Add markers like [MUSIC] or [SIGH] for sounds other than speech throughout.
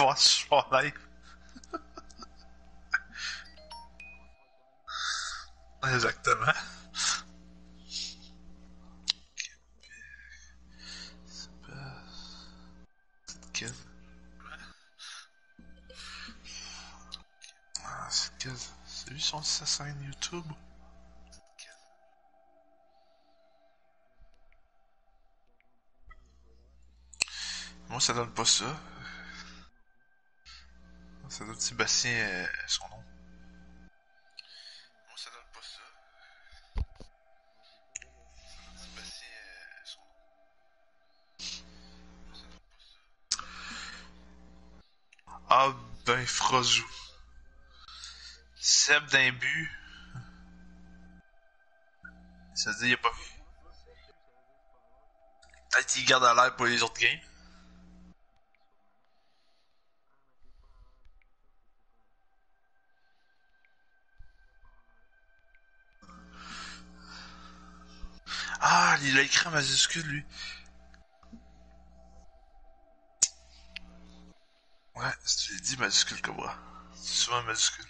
voir [LAUGHS] sur live. Exactement. C'est lui son sa scène YouTube? Moi, ça donne pas ça. Ça donne Sébastien euh, son nom. Moi, ça donne pas ça? Sébastien euh, son nom. Ça donne pas ça? Ah ben, Frozou. Seb d'un but. Ça veut dire a pas. Peut-être qu'il garde à l'air pour les autres games. Ah, il a écrit en majuscule, lui. Ouais, tu l'as dit majuscule comme moi. C'est souvent majuscule.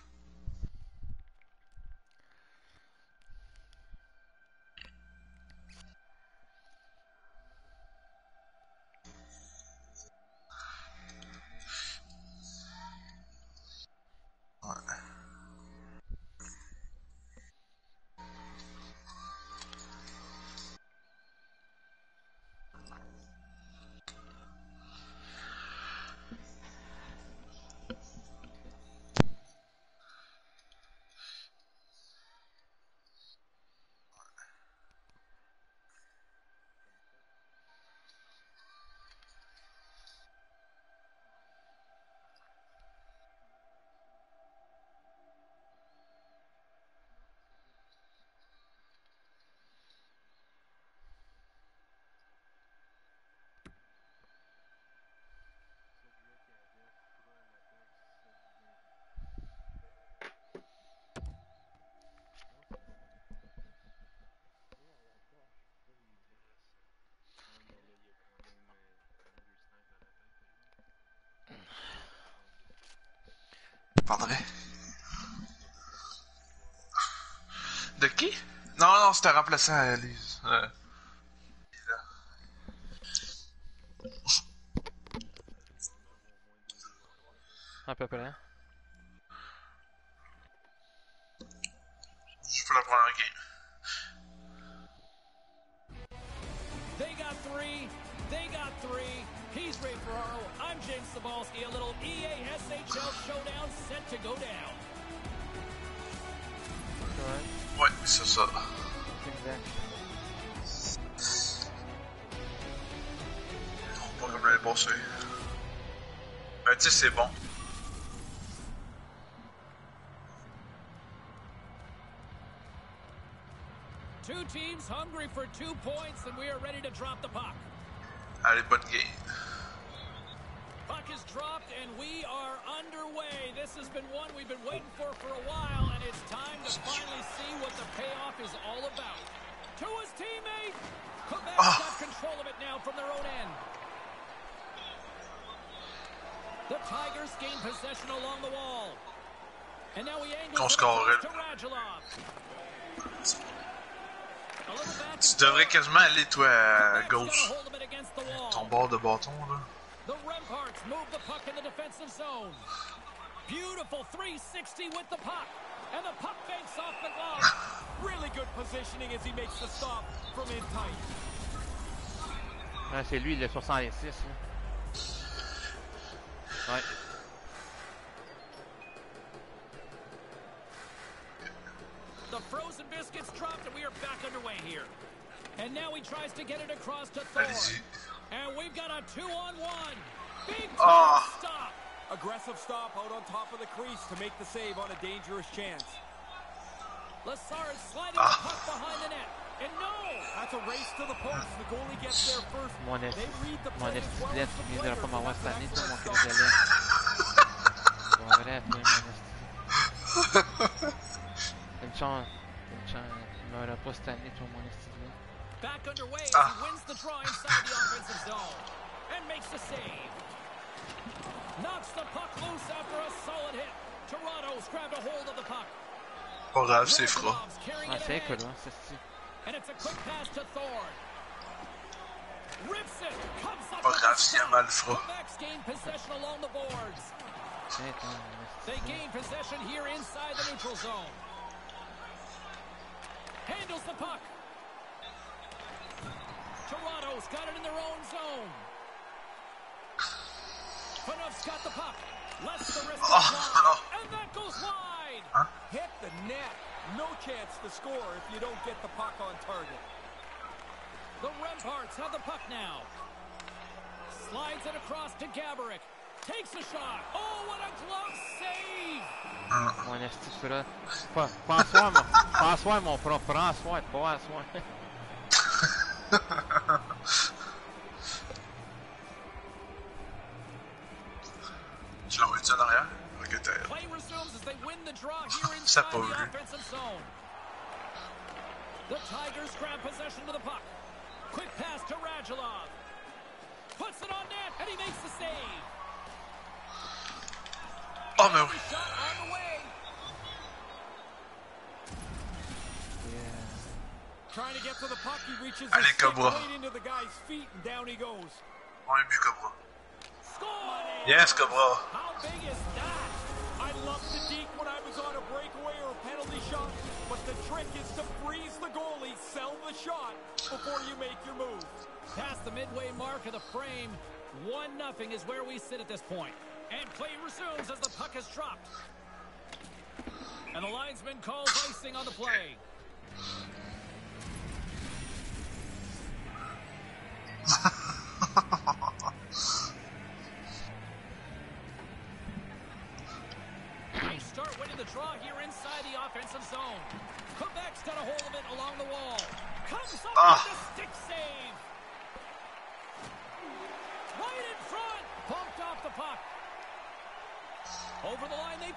C'était remplaçant à Elise. Euh... À peu près. Je peux la prendre un game. They got three. They got three. He's Ray Ferraro. I'm James Sabalski. A little EA SHL showdown set to go down. Ouais, c'est ça. Exact. Pas comme l'année passée. Ben, tu sais, c'est bon. Two teams hungry for two points, and we are ready to drop the puck. Allez, bonne game. Is dropped, and we are underway. This has been one we've been waiting for for a while, and it's time to finally see what the payoff is all about. To his teammate! Quebec's Ah. got control of it now from their own end. The Tigers gain possession along the wall. And now he angles it score, across Red. to Radulov. A little back Tu devrais quasiment aller, toi, à a gauche. it against the. Ton bord de bâton, là. The Remparts move the puck in the defensive zone. Beautiful 360 with the puck. And the puck banks off the glove. Really good positioning as he makes the stop from in tight. Ouais, c'est lui le 66. Là. Ouais. The frozen biscuits dropped, and we are back underway here. And now he tries to get it across to Thor. Allez-y. And we've got a two-on-one. Big time Ah. stop. Aggressive stop out on top of the crease to make the save on a dangerous chance. Lazard sliding Ah. the puck behind the net. And no! That's a race to the post. The goalie gets there first. Mon They read the mon play as esti well de as lettre, the tu viendras player pas m'avoir cette année, toi, mon makes cul the de stop. [LAUGHS] lettre. C'est pas vrai, toi, mon esti. T'as une chance, t'as une chance, tu m'auras pas cette année, toi, mon esti. de lettre. Back underway as Ah. he wins the draw inside the offensive zone. And makes the save. Knocks the puck loose after a solid hit. Toronto's grabbed a hold of the puck. Pas grave, c'est froid. Radulov's carrying Ah, it c'est ahead. cool, c'est. And it's a quick pass to Thorne. Rips it. Comes up Pas with grave the s'il y a mal froid. Quebec's gained possession along the boards. They gain possession here inside the neutral zone. Handles the puck. Toronto's got it in their own zone. Phaneuf's got the puck. Lets the wrist Oh, no. And that goes wide. Hit the net. No chance to score if you don't get the puck on target. The Remparts have the puck now. Slides it across to Gaborik. Takes a shot. Oh, what a glove save! Mon esti, tu feras. Pas, pas à soir, mon. Pas à soir, mon pro. Prends à soir, pas à soir. Tu l'envoies-tu en arrière? Ok, t'as... Play resumes as they win the [LAUGHS] Ça pas the vu. offensive zone. The Tigers grab possession to the puck. Quick pass to Radulov. Puts it on net, and he makes the save. Oh, no. Shot on the way. Trying to get to the puck, he reaches Allez, his stick Cobra. right into the guy's feet, and down he goes. On est but Cobra. Score! Yes, Cobra. How big is that? I loved the deke when I was on a breakaway or a penalty shot, but the trick is to freeze the goalie, sell the shot before you make your move. Past the midway mark of the frame, 1 nothing is where we sit at this point. And play resumes as the puck is dropped. And the linesman calls icing on the play.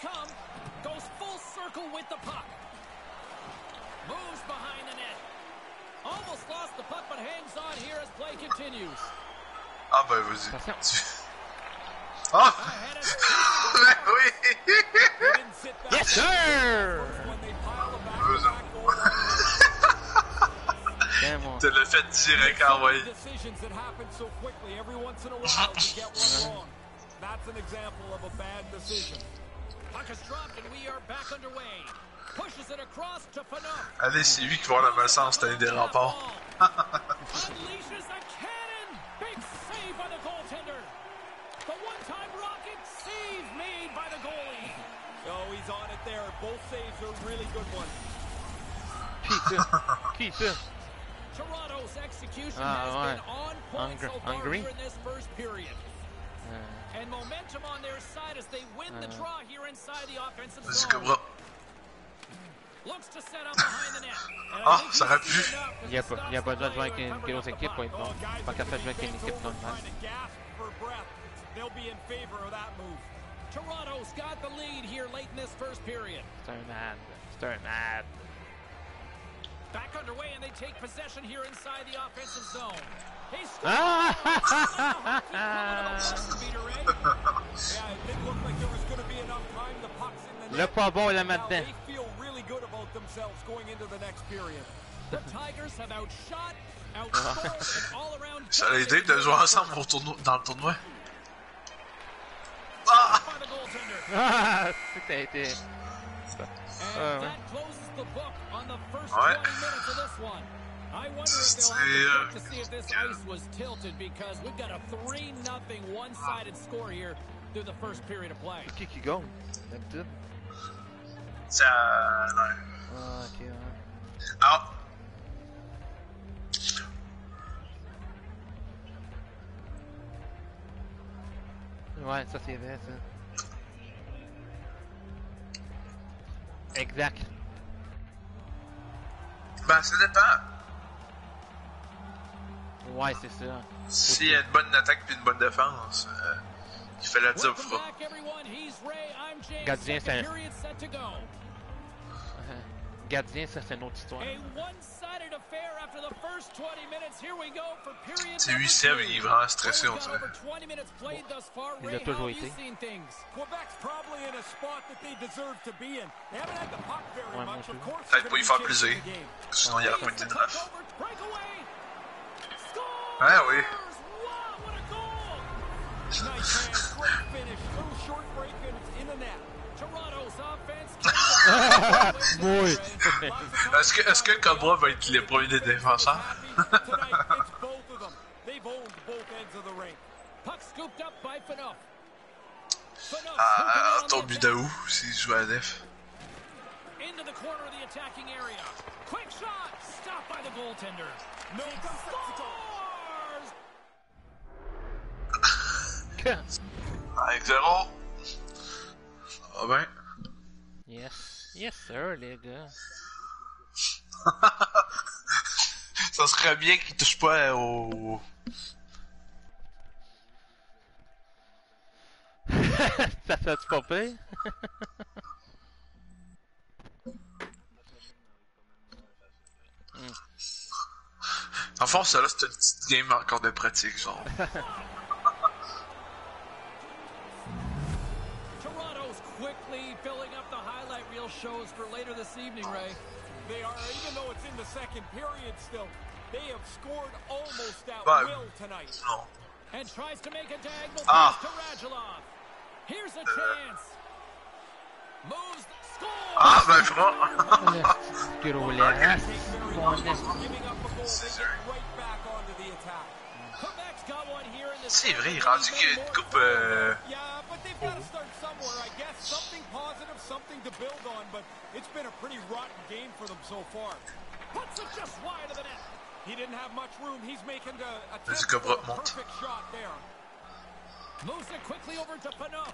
Come. Goes full circle with the puck. Moves behind the net. Almost lost the puck, but hangs on here as play continues. Ah, ben, vas-y. Attention. Tu- Ah! Ahead of Mais oui! They didn't sit back. Yes, sir! When they pile the back-to-back goal Tiens, mon. Tu l'as fait direct envoyé. decisions that happen so quickly. Every once in a while, you get one. [LAUGHS] That's an example of a bad decision. Puck is dropped and we are back underway. Pushes it across to Phaneuf. Allez, c'est lui qui va avoir le sens, c'est un des remparts. [LAUGHS] Unleashes a cannon. Big save by the goaltender. The one-time rocket save made by the goalie. Oh, he's on it there. Both saves are really good ones. Qui ça? Qui ça? Toronto's execution Ah, has ouais. been on point so Hungry- far hungry? here in this first period. Euh, And momentum on their side as they win the Uh. draw here inside the offensive zone. Ah, ça he's aurait pu. seen enough as Il y a pas, il y a pas the besoin de jouer play avec une grosse équipe pour puck. être bon. Oh, guys Pas are capable de jouer getting avec une équipe normale. trying to gasp for breath. They'll be in favor of that move. Toronto's got the lead here late in this first period. C'est un mad. C'est un mad. Back underway and they take possession here inside the offensive zone. He scores! Ah! Beater, eh? Yeah, it didn't look like there was going to be enough time. The puck's in the Le net. pas bon, il la good about themselves going into the next period. The [LAUGHS] Tigers have outshot, [LAUGHS] outscored, and all around Ça a aidé de jouer ensemble au tournoi, dans le tournoi. by the goaltender. [LAUGHS] Ah! C'est que t'as été. And that closes the book on Ouais. 20 minutes of this one. I wonder if they'll have to euh, check to see if this ice was tilted because we've got a 3 nothing one-sided score here through the first period of play. Qui qui gagne? D'habitude. Ça. Non. Ah, ok, ouais. Ah! Ouais, ça c'est vrai, ça. Exact. Ben, ça dépend. Ouais, c'est ça. S'il y a une bonne attaque puis une bonne défense, euh, il fait la job Welcome fera. back, gardien, ça c'est une autre histoire. C'est lui, Seb, il est vraiment stressé, on dirait. Oh. Il a toujours été. Peut-être pour y faire plaisir, sinon il n'y aura pas été draft. Ouais, oui. Muy. [LAUGHS] [LAUGHS] [LAUGHS] Est-ce que, est que, Cobra va être le premier des défenseurs? [LAUGHS] ah, ton but si joue à def? [LAUGHS] Avec zéro. Ah ben. Yes. Yes, sir, les gars. [LAUGHS] Ça serait bien qu'il touche pas au. [LAUGHS] ça fait-tu pas pire? En fond, ça là, c'est une petite game encore de pratique, genre. [LAUGHS] Toronto's quickly filling up the highlight reel shows for later this evening, Ray. They are, even though it's in the second period still, they have scored almost at But- will tonight. Non. And tries to make a diagonal Ah. pass to Radulov. Here's a chance. Moves, scores! Ah, ben, franc. Gros Take lasse. very Mon much nez. for giving up a goal. They get right back onto the attack. Quebec's got one here in the C'est vrai, il rendu qu'il y a une coupe. Euh... Yeah, something to build on, but it's been a pretty rotten game for them so far. Puts it just wide of the net. He didn't have much room. He's making the Vas-y, attempt for Cobra, a monte. perfect shot there. Moves it quickly over to Phaneuf.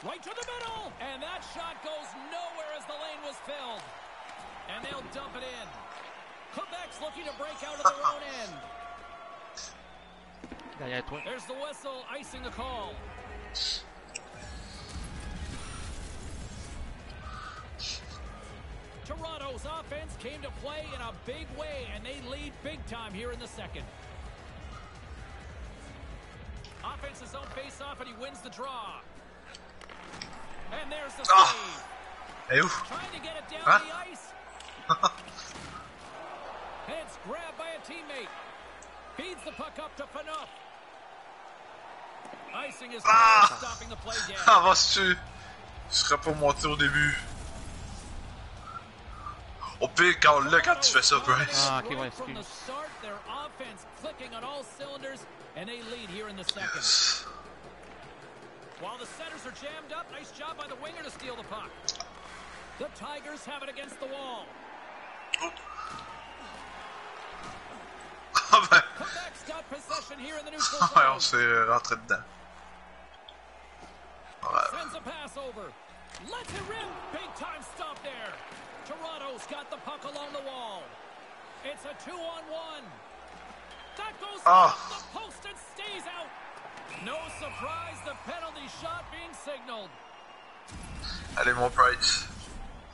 Right to the middle. And that shot goes nowhere as the lane was filled. And they'll dump it in. Quebec's looking to break out of their own [LAUGHS] end. There's the whistle icing the call. Toronto's offense came to play in a big way, and they lead big time here in the second. Offense Offense's own face-off, and he wins the draw. And there's the Ah. save. Eh. Trying to get it down Huh? the ice. [LAUGHS] it's grabbed by a teammate. Feeds the puck up to Phaneuf. Icing is Ah. stopping the play [LAUGHS] down. Avance-tu? Je serais pas monté au début. Au pire, quand on l'a, quand tu fais ça, Bryce. Ah, ok, ouais, Right from the excuse. start, their offense clicking on all cylinders, and they lead here in the second. While the centers are jammed up, nice job by the winger to steal the puck. The Tigers have it against the wall. Ah ben, Quebec's got possession here in the neutral [LAUGHS] ouais, on zone. s'est rentré dedans. Ouais. Sends a pass over. Lets it rip. Big time stop there. Toronto's got the puck along the wall. It's a two on one. That goes off the post and stays out. No surprise, the penalty shot being signaled. Allez, mon Price.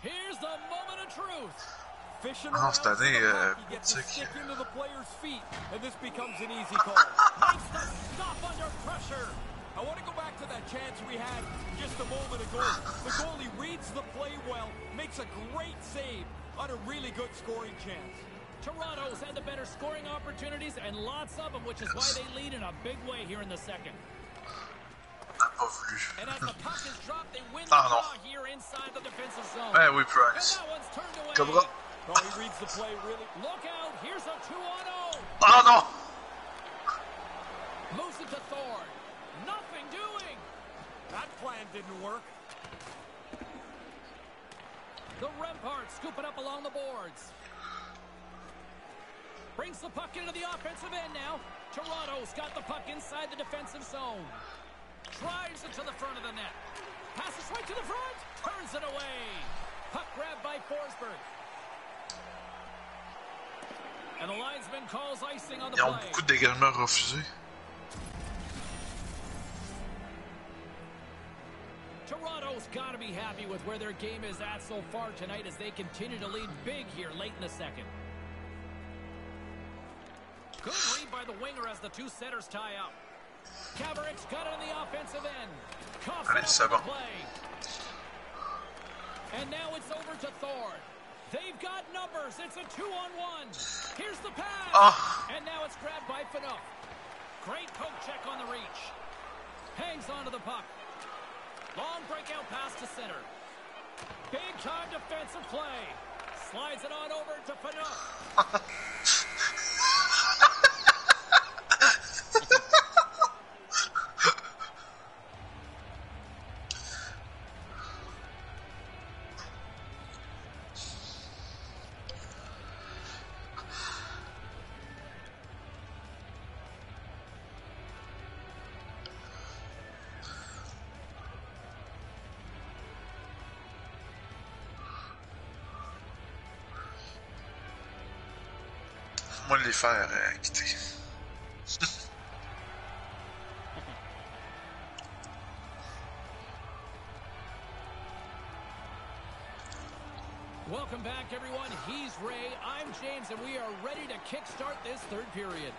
Here's the moment of truth. Fishing Ah, cette année, euh, he to stick into the player's feet, and this becomes an easy [LAUGHS] call. Makes the stop under pressure. I want to go back to that chance we had just a moment ago. The goalie reads the play well, makes a great save on a really good scoring chance. Toronto's had the better scoring opportunities and lots of them, which is why they lead in a big way here in the second. T'as pas voulu. And as the puck is dropped, they win Ah, the draw here inside the defensive zone. Oui, And Price. that one's turned away. Cobra. No, he reads the play really. Look out, here's a 2 on 0. Ah non! Moves it to Thorne. Nothing doing. That plan didn't work. The Rempart scoop it up along the boards. Brings the puck into the offensive end now. Toronto's got the puck inside the defensive zone. Drives it to the front of the net. Passes right to the front. Turns it away. Puck grabbed by Forsberg. And the linesman calls icing on the Ils ont beaucoup de dégagements refusés. Toronto's got to be happy with where their game is at so far tonight as they continue to lead big here late in the second. Good read by the winger as the two centers tie up. Caverick's got it on the offensive end. Coughs Allez, ça up for va. the play. And now it's over to Thorne. They've got numbers. It's a two-on-one. Here's the pass. Ah. And now it's grabbed by Phaneuf. Great poke check on the reach. Hangs onto the puck. Long breakout pass to center. Big time defensive play. Slides it on over to Phaneuf. [LAUGHS] De les faire euh, quitter. Welcome back, everyone. He's Ray. I'm James, and we are ready to kickstart this third period.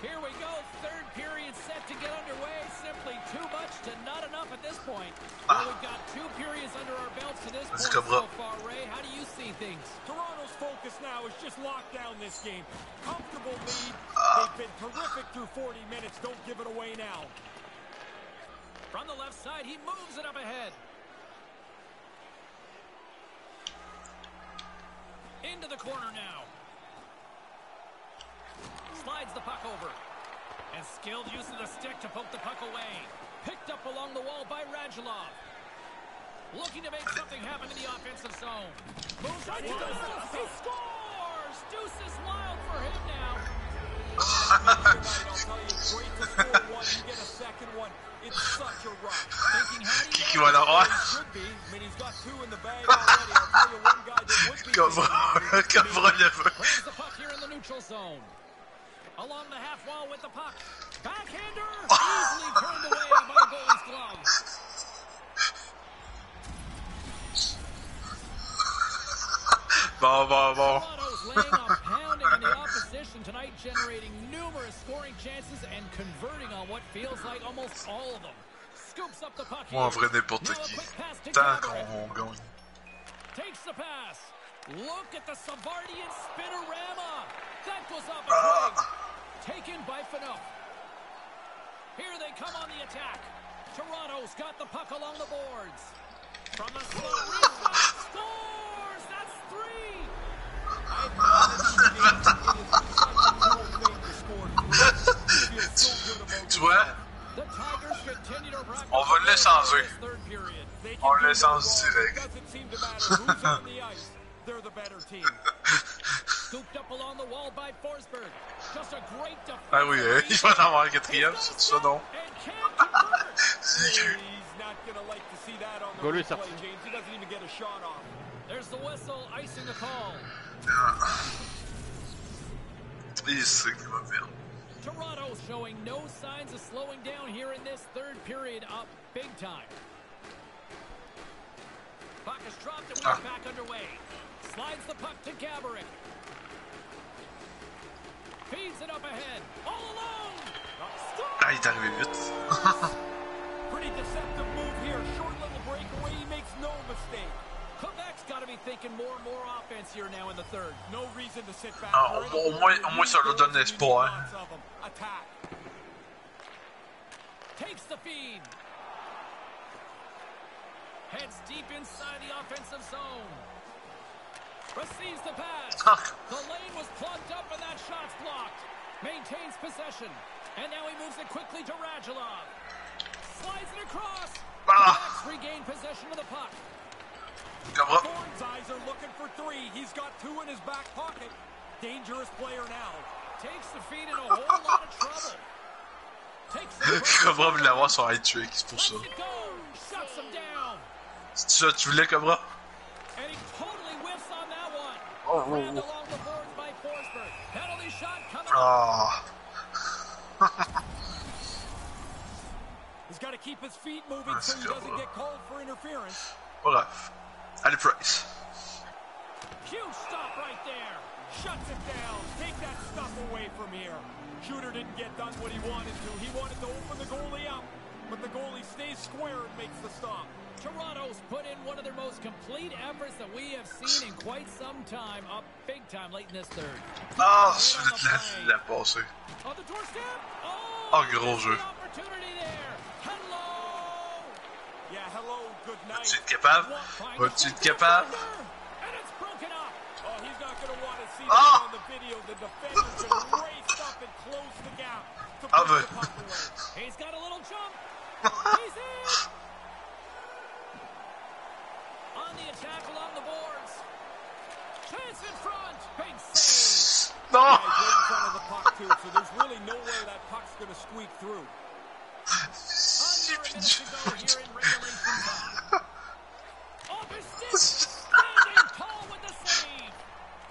Here we go. Third period set to get underway. Simply too much to not enough at this point. Well, we've got two periods under our belts to this Let's point go, bro. so far. Ray, how do you see things? Toronto's focus now is just lock down this game. Comfortable lead. Uh. They've been terrific through 40 minutes. Don't give it away now. From the left side, he moves it up ahead. Into the corner now. Slides the puck over. And skilled use of the stick to poke the puck away. Picked up along the wall by Radulov. Looking to make something happen in the offensive zone. Moves right to the middle. He scores! Deuce is wild for him now. Tell you, it's great to score one. You get [LAUGHS] Along the half wall with the puck. Backhander [LAUGHS] easily turned away by the goalie's glove. Bon, bon. Toronto's laying a pounding on the opposition tonight, generating numerous scoring chances and converting on what feels like almost all of them. Scoops up the puck Moi, en vrai, n'importe qui. quick pass to Tant Gaborik. qu'on gagne. Takes the pass. Look at the Savardian spinorama. That goes off a Ah. Taken by Phaneuf. Here they come on the attack. Toronto's got the puck along the boards. From the slow restart, scores! That's three! I've known in these games, it is such a cool thing to score three. You feel so good about Tu vois? The Tigers continue to rock On va le changer. this third period. They can On le no sens wrong. direct. Doesn't seem to matter who's on the ice. They're the better team. Scooped up along the wall by Forsberg. Just a great defense. Ah oui, euh, il va en avoir un quatrième, c'est ça, non? And can't convert. C'est que... He's gonna like to see that on the Go lui replay, sortir. James. He doesn't even get a shot off. There's the whistle, icing the call. Il sait qu'il va perdre. Toronto showing no signs of slowing down here in this third period up big time. Puck is dropped and we're Ah. back underway. Slides the puck to Gaborik. Feeds it up ahead. All alone. Ah, est arrivé vite. Pretty deceptive move here. Short little breakaway. He makes no mistake. Quebec's got to be thinking more and more offense here now in the third. No reason to sit back. Ah, au- au moins- au moins ça leur donne You need espoir. lots of 'em. Attack. Takes the feed. Heads deep inside the offensive zone. Receives the pass. The lane was plugged up and that shot's blocked. Maintains possession. And now he moves it quickly to Radulov. Slides it across. Ah. Regained possession of the puck. Eyes looking for three. He's got two in his back pocket. Dangerous player now. Takes the feed in a whole lot of trouble. Cobra voulait l'avoir sur c'est pour ça. Lets it go. Shuts him down. C'est ça, tu voulais Cobra? And he totally whiffs on that one. Oh, oh, along the boards by Forsberg. Penalty shot coming up. [LAUGHS] He's got to keep his feet moving Ah, so he c'est doesn't grave. get called for interference. Pas grave. Allez, Price. Huge stop right there. Shuts it down. Take that stuff away from here. Shooter didn't get done what he wanted to. He wanted to open the goalie up, but the goalie stays square and makes the stop. Toronto's put in one of their most complete efforts that we have seen in quite some time, up big time late in this third. Ah, Right celui on de the la, play. de la passée. On the doorstep. Oh, Oh, gros missed jeu. the Opportunity there. Hello. Yeah, hello, good night. Vas-tu être capable? Find Vas-tu être capable? defender, And it's broken up. Oh, he's not going to want to see Ah! that on [LAUGHS] On the attack along the boards. Chance in front. Big save. Yeah, right in front of the puck, too, so there's really nowhere that puck's going to squeak through. Under a minute to go here in regulation time. Off his stick. Standing tall with the save.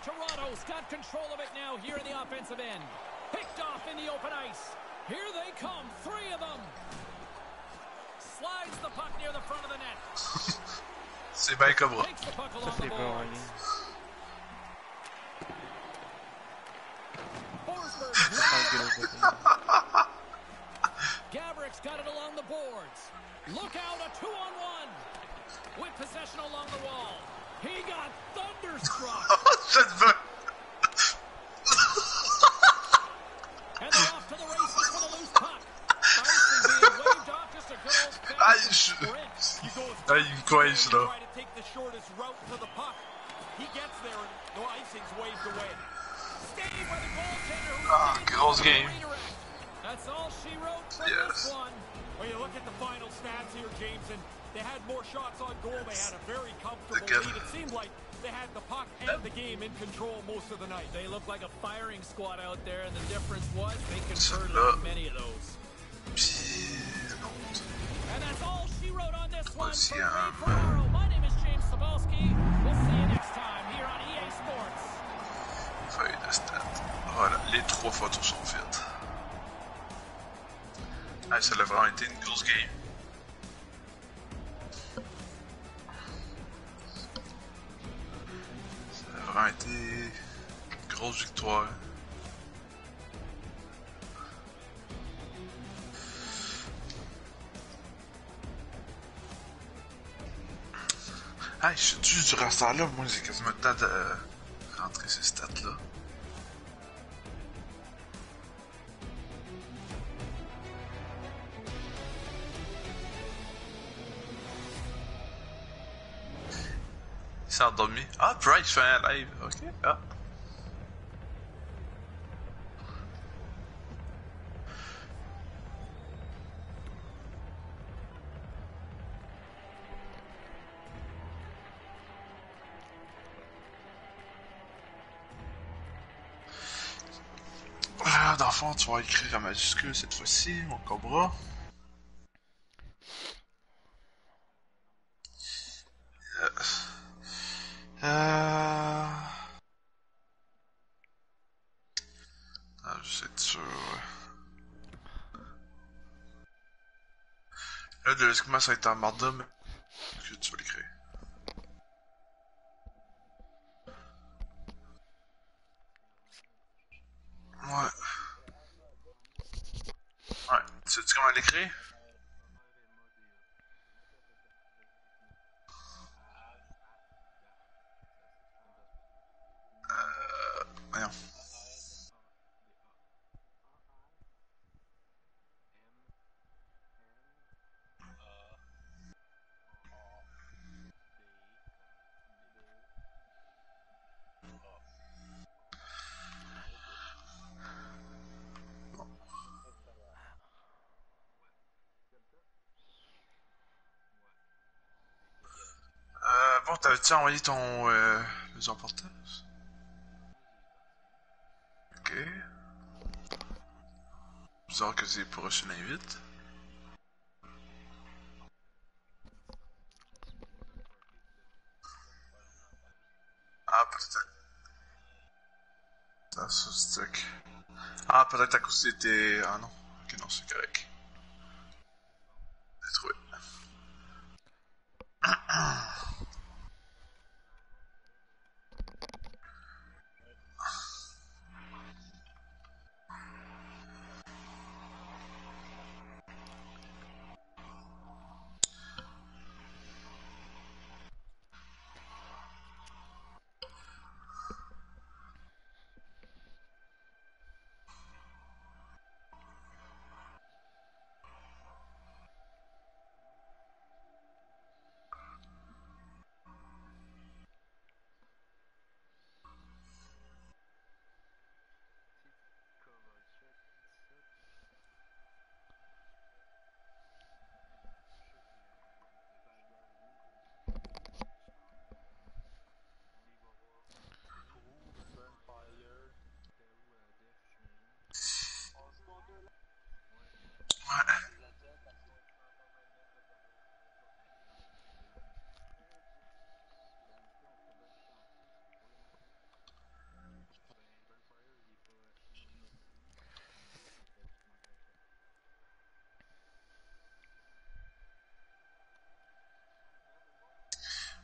Toronto's got control of it now here in the offensive end. Picked off in the open ice. Here they come, three of them. Slides the puck near the front of the net. C'est bien the puck Ça, c'est bon, boards. Forsberg Pas de l'autre côté. Gaborik's got it along the boards. Look out, a two-on-one. With possession along the wall. He got thunderstruck. [LAUGHS] And they're off to the races for the loose puck. Icing being waved off, just a good old Aïe, fashioned je- sprint. You go as Ah, il me coince, you là. try to take the shortest route to the puck. He gets there and the icing's waved away. Stayed by the goaltender who Ah, didn't grosse get the game. That's all she wrote for Yes. this one. When you look at the final stats here, James, and they had more shots on goal. They had a very comfortable Good. lead. It seemed like they had the puck and the game in control most of the night. They looked like a firing squad out there, and the difference was they converted Celle-là. on many of those. She wrote on this one. Voici For un- Ray Ferraro, my name is James Cybulski. We'll see you next time here on EA Sports. Feuille de stats. Voilà, les trois photos sont faites. Ah, ça a vraiment été une grosse game. Ça a vraiment été une grosse victoire. Ah, je suis durant ce temps-là, moi j'ai quasiment le temps de euh, rentrer ces stats-là. Il s'est endormi. Ah, Price fait un live. Ok. Ah. Fond, tu vas écrire en majuscule cette fois-ci, mon cobra. Euh... Euh... Ah, je sais sûr. Là, logiquement, ça va être en mordum. Que tu vas l'écrire. Ouais. Sais-tu comment l'écrire? Euh... Voyons. t'avais-tu envoyé ton... Euh, les? Ok. Bizarre que tu pour reçu l'invite. Ah, peut-être... Ça, ça, stock. Ah, peut-être à cause c'était... Ah non. Ok, non, c'est correct. J'ai trouvé. [CLEARS THROAT]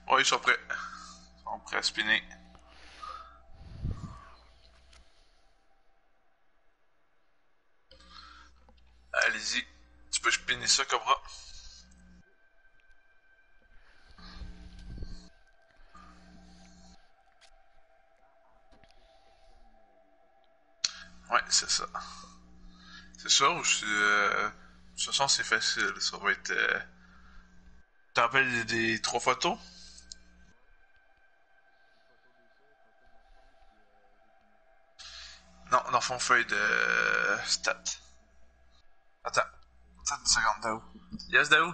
Ouais, ils sont prêts. Ils sont prêts à spinner. Allez-y. Tu peux spinner ça, Cobra. Ouais, c'est ça. C'est ça ou je euh, De toute façon, c'est facile. Ça va être. Euh... T'en rappelles des, des trois photos? Non, dans fond, feuille de euh, stat. Attends. Attends une seconde, Dao. Yes, Dao?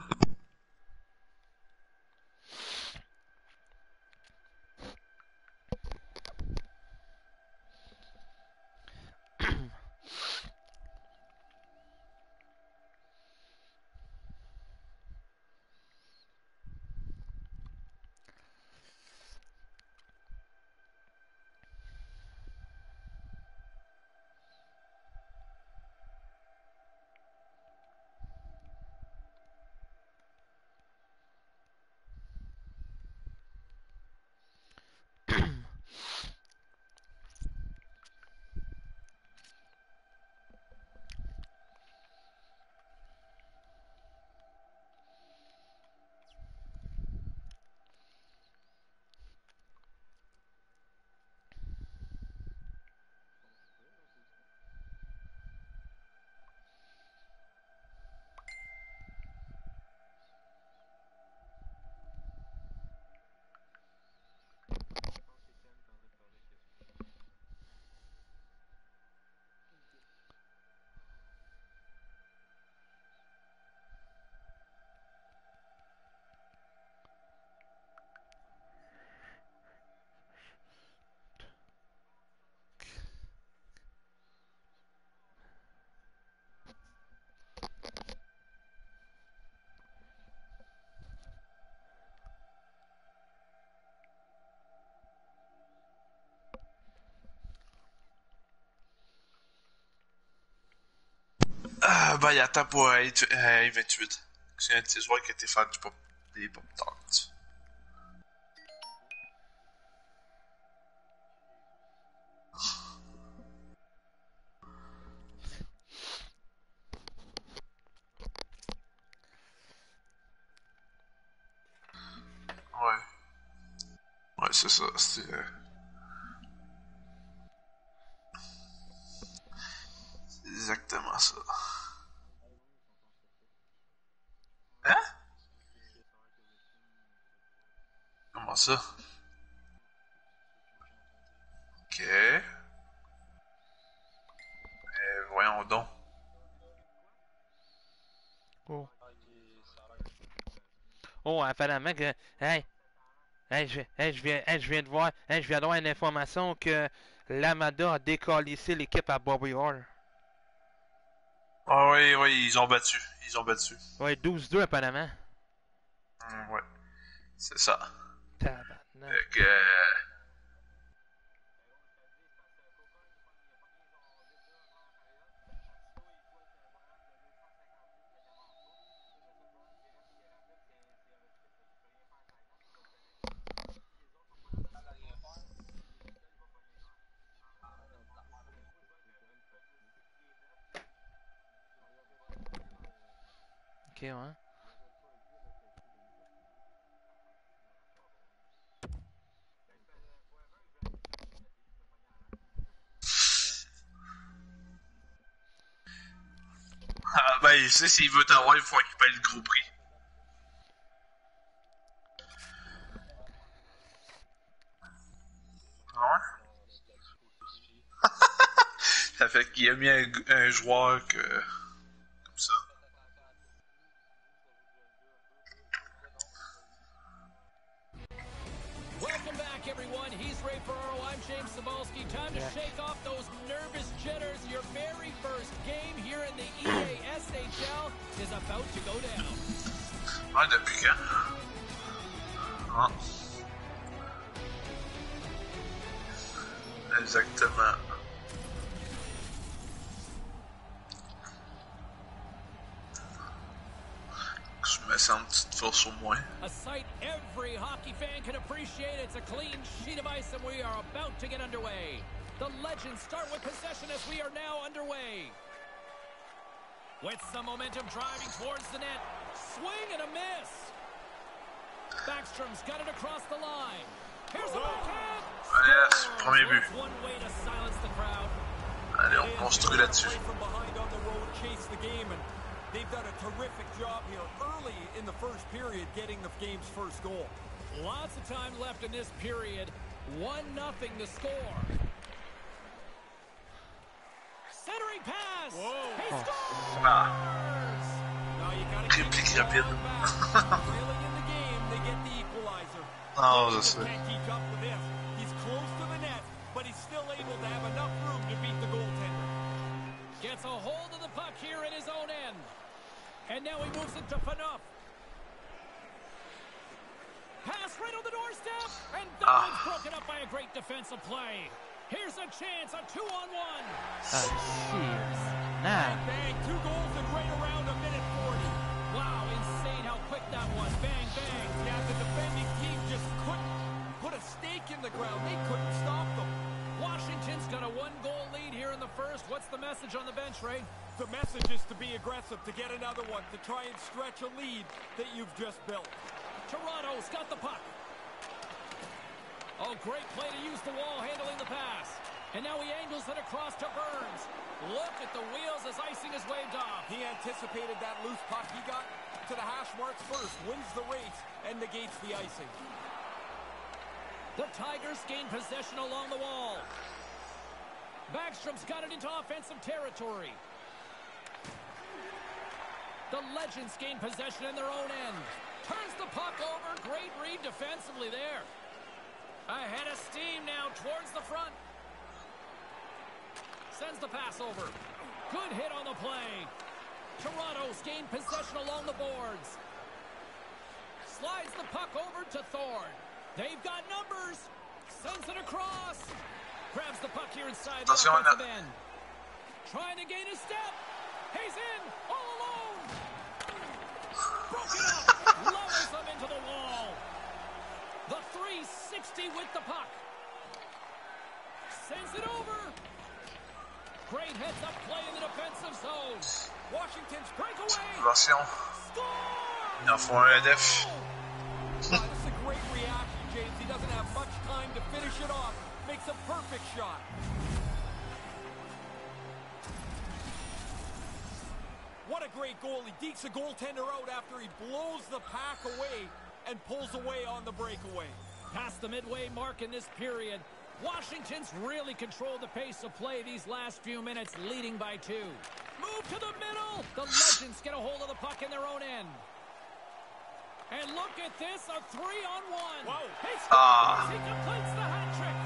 Attend pour euh, 28. C'est un de tes joueurs qui été fan du pop, des pop tarts. Ouais. Ouais, c'est ça. C'est. euh, exactement ça. Comment ça? Ok. Euh, voyons donc. Oh. Oh, apparemment que. Hey! Hey, je, hey, je viens, hey, je viens de voir. Hey, je viens d'avoir une information que l'Amada a décalissé l'équipe à Bobby Orr. Ah oui, oui, ils ont battu. Ils ont battu. Ouais, 12-2 apparemment. Hum, ouais. C'est ça. Tabarnak. Fait que. Ah, ben, il sait, s'il veut t'avoir, il faut qu'il paye le gros prix. Ouais? [LAUGHS] ça fait qu'il a mis un, un joueur que. James Cybulski. Time to shake off those nervous jitters. Your very first game here in the EA SHL is about to go down. Ouais, depuis quand? Ah. Exactement. Je mets c'est une petite force au moins. A sight every hockey fan can appreciate. It's a clean sheet of ice, and we are about to get underway. The Legends start with possession as we are now underway. With some momentum driving towards the net. Swing and a miss. Backstrom's got it across the line. Here's the backhand. Ah, yes, premier but. One way to silence the crowd. Allez, on construit là-dessus. Play from behind on the road, chase the game, and they've done a terrific job here early in the first period, getting the game's first goal. Lots of time left in this period. One nothing to score. Centering pass. He scores. Ah, Now you gotta keep Réplique the rapide. ball back. [LAUGHS] Trailing in the game, they get the equalizer. non, je sais. Can't keep up with this. He's close to the net, but he's still able to have enough room to beat the goaltender. Gets a hold of the puck here in his own end. And now he moves it to. Pass right on the doorstep. And that Ah. one's broken up by a great defensive play. Here's a chance, a two-on-one. Ah, cheers. Nah. Bang, two goals in right around a minute 40. Wow, insane how quick that was. Bang, bang. Yeah, the defending team just couldn't put a stake in the ground. They couldn't stop them. Washington's got a one-goal lead here in the first. What's the message on the bench, Ray? The message is to be aggressive, to get another one, to try and stretch a lead that you've just built. Toronto's got the puck. Oh, great play to use the wall handling the pass. And now he angles it across to Burns. Look at the wheels as icing is waved off. He anticipated that loose puck. He got to the hash marks first, wins the race, and negates the icing. The Tigers gain possession along the wall. Backstrom's got it into offensive territory. The Legends gain possession in their own end. Turns the puck over. Great read defensively there. Ahead of steam now towards the front. Sends the pass over. Good hit on the play. Toronto's gained possession along the boards. Slides the puck over to Thorne. They've got numbers. Sends it across. Grabs the puck here inside the Attention, offensive Anna. end. Trying to gain a step. He's in all alone. Broken up. Lowers them into the wall. The 360 with the puck. Sends it over. Great heads up play in the defensive zone. Washington's breakaway. Attention, Score! il en faut un def. Wow, this is a great reaction, James. He doesn't have much time to finish it off. Makes a perfect shot. What a great goal. He dekes a goaltender out after he blows the pack away and pulls away on the breakaway. Past the midway mark in this period, Washington's really controlled the pace of play these last few minutes, leading by two. Move to the middle. The Legends get a hold of the puck in their own end. And look at this, a three-on-one. Whoa. He scores. Ah. He completes the hat trick.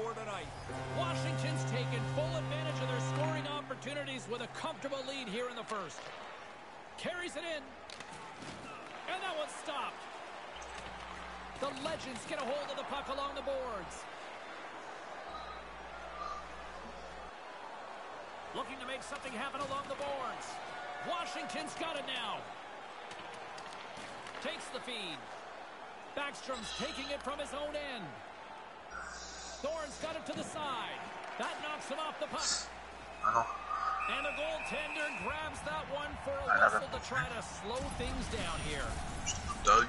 Score tonight. Washington's taken full advantage of their scoring opportunities with a comfortable lead here in the first. Carries it in. And that one's stopped. The Legends get a hold of the puck along the boards. Looking to make something happen along the boards. Washington's got it now. Takes the feed. Backstrom's taking it from his own end. Thorne's got it to the side. That knocks him off the puck. Ah. And the goaltender grabs that one for a whistle to try to slow things down here. Dog.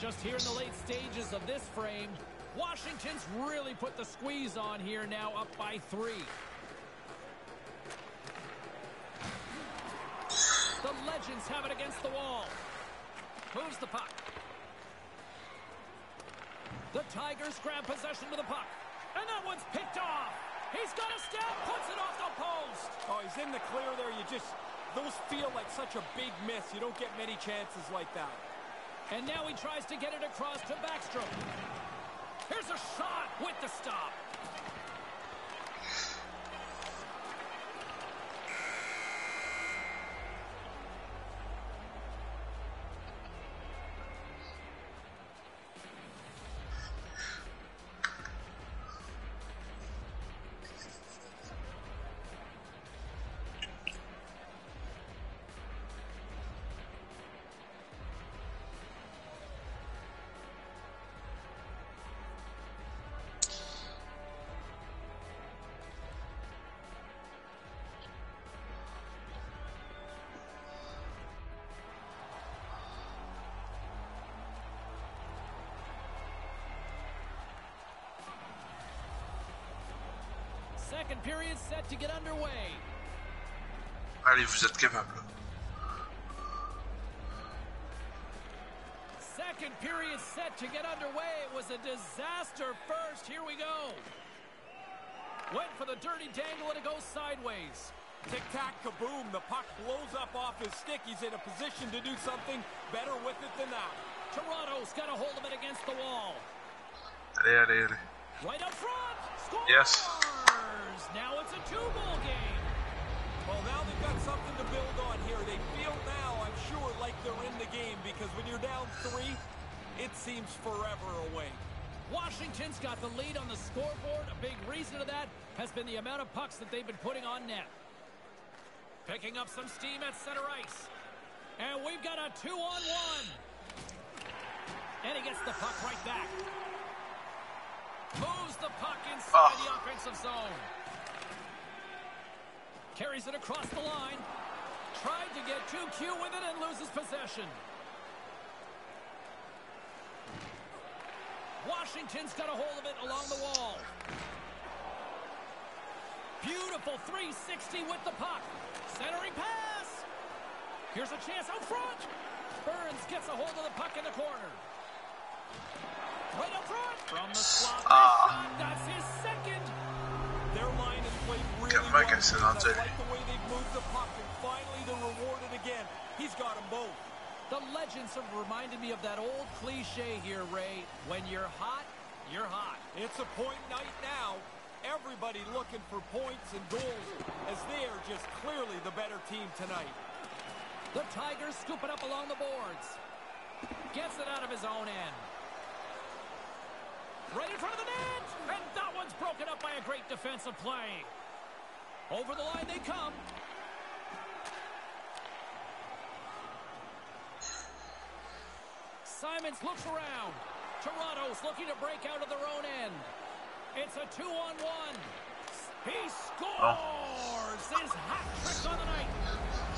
Just here in the late stages of this frame, Washington's really put the squeeze on here now up by three. The Legends have it against the wall. Moves the puck. The Tigers grab possession of the puck. And that one's picked off. He's got a step, puts it off the post. Oh, he's in the clear there. You just, those feel like such a big miss. You don't get many chances like that. And now he tries to get it across to Backstrom. Here's a shot with the stop. Allez, vous êtes capable. Second period set to get underway. It was a disaster first. Here we go. Went for the dirty dangle and it goes sideways. Tic-tac, kaboom. The puck blows up off his stick. He's in a position to do something better with it than that. Toronto's got a hold of it against the wall. Allez, allez, allez. Right up front. Scores! Yes. Now it's a two-goal game. Well, now they've got something to build on here. They feel now, I'm sure, like they're in the game because when you're down three, it seems forever away. Washington's got the lead on the scoreboard. A big reason of that has been the amount of pucks that they've been putting on net. Picking up some steam at center ice. And we've got a two-on-one. And he gets the puck right back. Moves the puck inside Oh. the offensive zone. Carries it across the line. Tried to get 2Q with it and loses possession. Washington's got a hold of it along the wall. Beautiful 360 with the puck. Centering pass. Here's a chance out front. Burns gets a hold of the puck in the corner. Right up front. From the slot. Ah. That's his second. Their line the way they've moved the puck, and finally they're rewarded again. He's got them both. The legends have reminded me of that old cliche here, Ray. When you're hot, you're hot. It's a point night now. Everybody looking for points and goals as they are just clearly the better team tonight. The Tigers scoop it up along the boards. Gets it out of his own end. Right in front of the net. And that one's broken up by a great defensive play. Over the line they come. Simons looks around. Toronto's looking to break out of their own end. It's a two-on-one. He scores his hat trick on the night.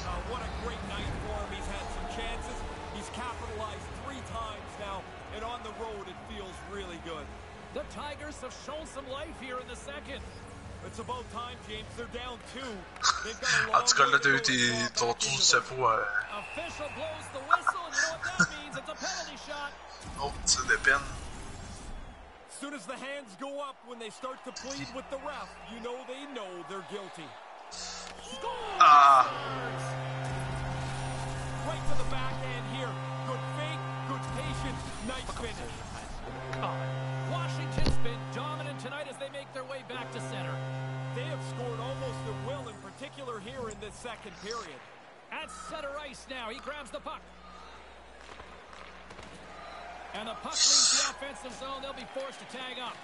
Uh, what a great night for him. He's had some chances. He's capitalized three times now, and on the road it feels really good. The Tigers have shown some life here in the second. It's about time, James. They're down two. They've got a long En tout cas, là, way to t'as eu to tes- claw ton tour into chapeau. Official blows the whistle, and you know what that [LAUGHS] means? It's a penalty shot. Oh, ça dépend. As soon as the hands go up when they start to plead with the ref, you know they know they're guilty. Scores! Ah. Right to the backhand here. Good fake, good patience, nice finish. Washington's been dominant tonight as they make their way back to center. Particular here in this second period. At center ice now, he grabs the puck. And the puck leaves the offensive zone. They'll be forced to tag up.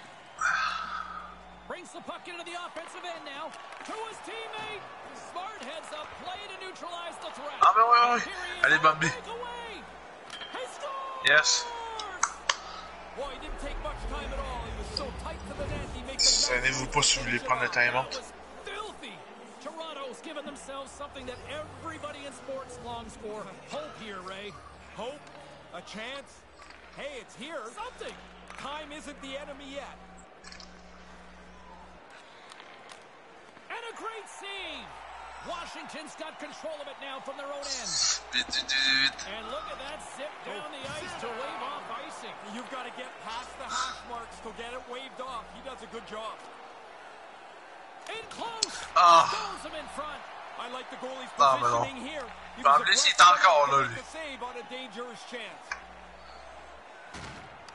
Brings the puck into the offensive end now. To his teammate. Smart heads up play to neutralize the threat. Ah, ben ouais, ouais. Here he is Allez, Bambi. breakaway. He scores! Yes. Well, he didn't take much time at all. He was so tight to the net, he makes a Traînez-vous pas si vous voulez prendre le time out. Given themselves something that everybody in sports longs for. Hope here, Ray. Hope, a chance. Hey, it's here. Something. Time isn't the enemy yet. And a great save. Washington's got control of it now from their own end. And look at that zip oh. down the ice to wave off icing. You've got to get past the hash marks to get it waved off. He does a good job. In close. Ah. Stones him in front. I like the goalie's Ah, mais non. positioning here. He Bah, was mais il est encore là, lui. the save on a dangerous chance.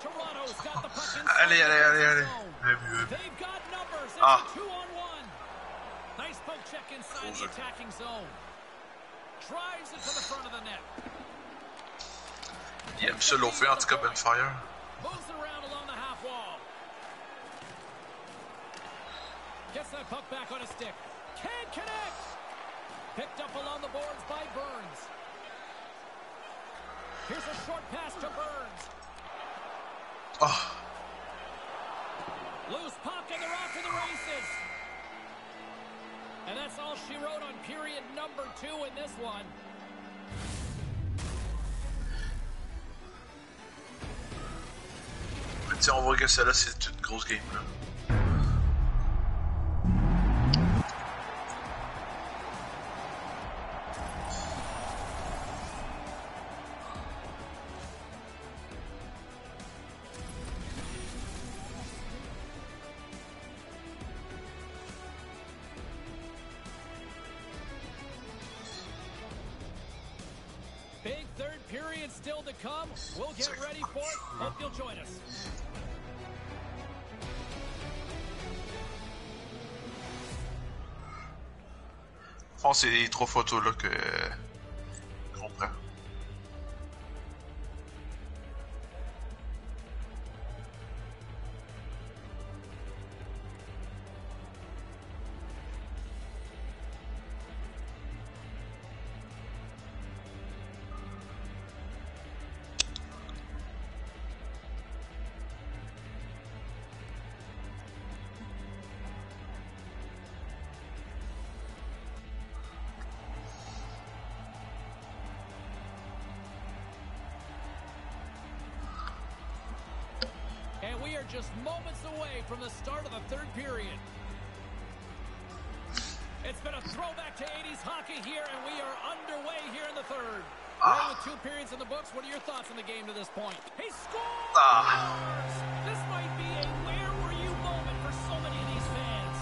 Toronto's got the puck inside Allez, allez, allez, allez. Bien vu. They've got numbers. It's Ah. a two on one. Nice poke check inside the attacking zone. Drives it to the front of the net. Il aime ça l'offrir, en tout cas, Ben Fire. Moves it around along the half wall. Gets that puck back on a stick. Can't connect. Picked up along the boards by Burns. Here's a short pass to Burns. Ah, Loose puck and they're off to the races. And that's all she wrote on period number two in this one. tiens, on voit que celle-là, c'est une grosse game, là. C'est les trois photos là que moments from the start of the third period. It's been a throwback to 80s hockey here, and we are underway here in the third. Ray, with two periods in the books, what are your thoughts on the game to this point? He scores! Ah. This might be a where were you moment for so many of these fans.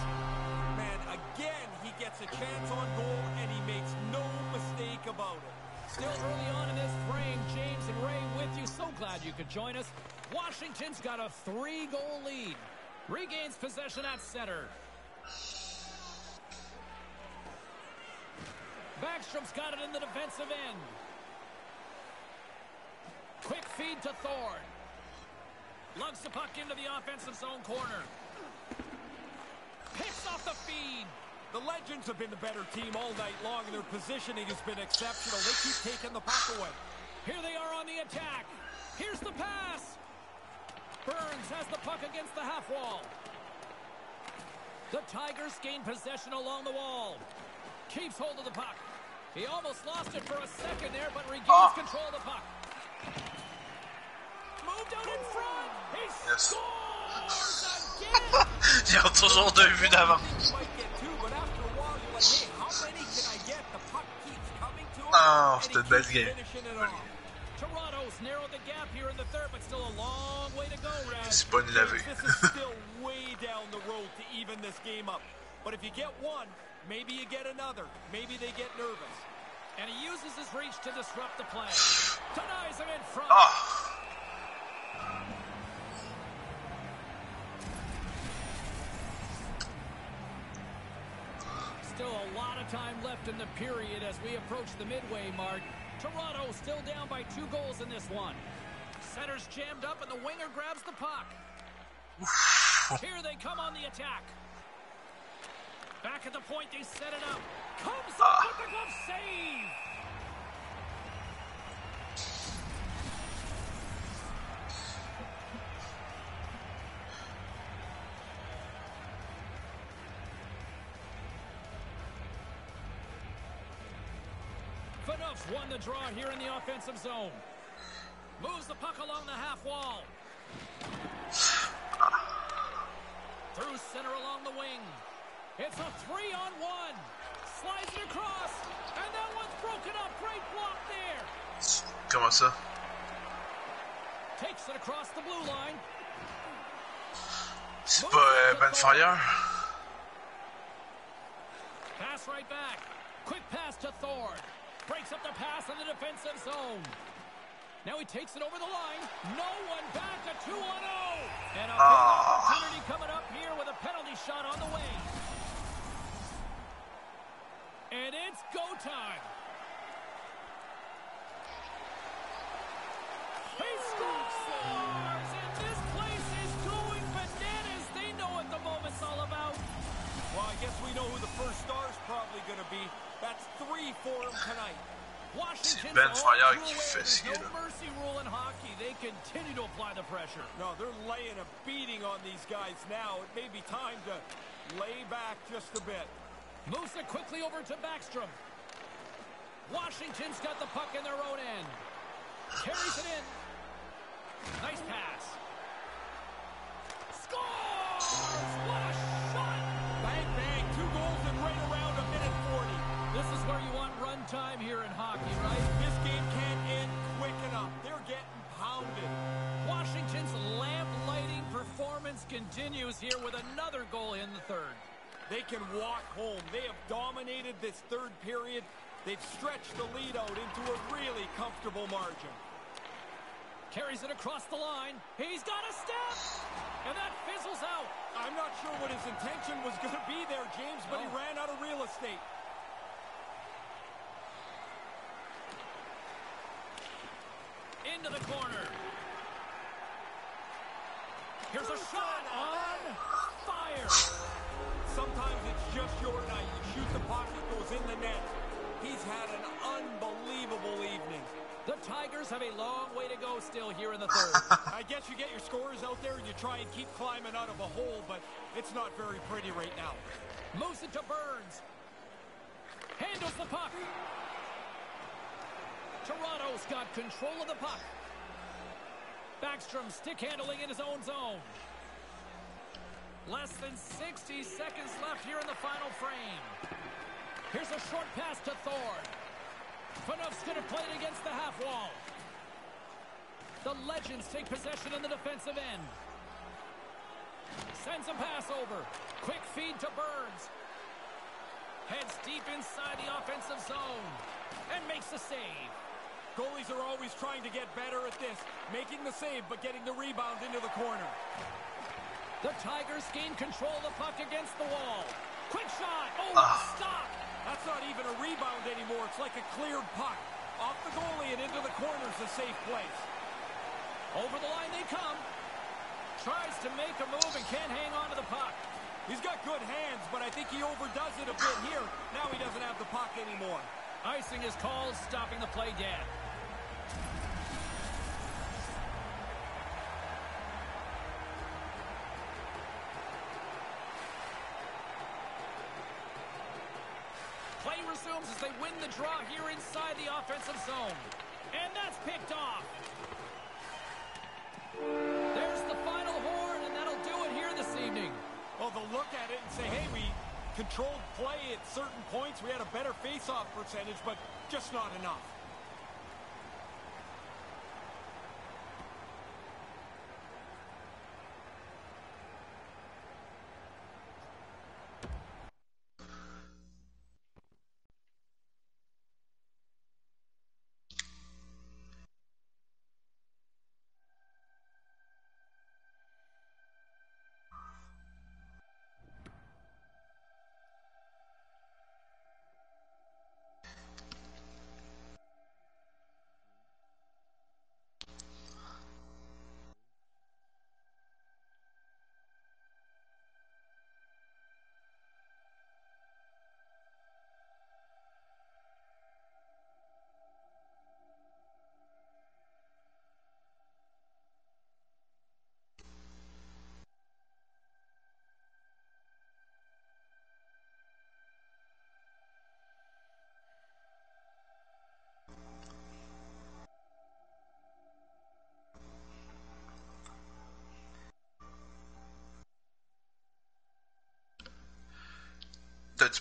Man, again, he gets a chance on goal, and he makes no mistake about it. Still early on in this frame, James and Ray with you. So glad you could join us. Washington's got a three-goal lead. Regains possession at center. Backstrom's got it in the defensive end. Quick feed to Thorne. Lugs the puck into the offensive zone corner. Picks off the feed. The Legends have been the better team all night long, and their positioning has been exceptional. They keep taking the puck away. Here they are on the attack. Here's the pass. Burns has the puck against the half wall. The Tigers gain possession along the wall. Keeps hold of the puck. He almost lost it for a second there, but regains Ah. control of the puck. Moved out in front. He Yes. scores [LAUGHS] again. Ils ont toujours deux vues d'avance. You might get two, but after a while, you're like, hey, how many can I get? The puck keeps coming to him, Ah, and c'était une belle game. Finishing it off. Toronto's narrowed the gap here in the third, but still a long way to go, pas une lavée. This is still [LAUGHS] way down the road to even this game up. But if you get one, maybe you get another. Maybe they get nervous. And he uses his reach to disrupt the play. [SIGHS] Denies him in front. Ah! Still a lot of time left in the period as we approach the midway mark. Toronto still down by two goals in this one. Center's jammed up and the winger grabs the puck. Here they come on the attack. Back at the point, they set it up. Comes up with the glove save. Won the draw here in the offensive zone. Moves the puck along the half wall. Through center along the wing. It's a three on one. Slides it across. And that one's broken up. Great block there. Comment ça? Takes it across the blue line. C'est pas euh? Pass right back. Quick pass to Thorne. Breaks up the pass in the defensive zone. Now he takes it over the line. No one back. A 2 on 0. And a big Ah. opportunity coming up here with a penalty shot on the way. And it's go time. He scores! Guess we know who the first star's probably going to be. That's three for him tonight. Washington's Ben all Fayard qui aware fait there's ci, là. no mercy rule in hockey. They continue to apply the pressure. No, they're laying a beating on these guys now. It may be time to lay back just a bit. Moves it quickly over to Backstrom. Washington's got the puck in their own end. Carries it in. Nice pass. Scores! Time here in hockey, right? This game can't end quick enough. They're getting pounded. Washington's lamp lighting performance continues here with another goal in the third. They can walk home. They have dominated this third period. They've stretched the lead out into a really comfortable margin. Carries it across the line. He's got a step! And that fizzles out. I'm not sure what his intention was going to be there, James, but he ran out of real estate. Into the corner. Here's a shot on fire. Sometimes it's just your night. You shoot the puck, it goes in the net. He's had an unbelievable evening. The Tigers have a long way to go still here in the third. [LAUGHS] I guess you get your scorers out there and you try and keep climbing out of a hole, but it's not very pretty right now. Moves it to Burns. Handles the puck. Toronto's got control of the puck. Backstrom stick handling in his own zone. Less than 60 seconds left here in the final frame. Here's a short pass to Thorne. Phaneuf's going to play it against the half wall. The Legends take possession in the defensive end. Sends a pass over. Quick feed to Burns. Heads deep inside the offensive zone. And makes the save. Goalies are always trying to get better at this, making the save but getting the rebound into the corner. The Tigers gain control of the puck against the wall. Quick shot. Oh, ah. stop. That's not even a rebound anymore. It's like a cleared puck. Off the goalie and into the corner is a safe place. Over the line they come. Tries to make a move and can't hang on to the puck. He's got good hands, but I think he overdoes it a bit here. Now he doesn't have the puck anymore. Icing is called, stopping the play dead. Play resumes as they win the draw here inside the offensive zone. And that's picked off. There's the final horn, and that'll do it here this evening. Well, they'll look at it and say, hey, we controlled play at certain points. We had a better face-off percentage, but just not enough.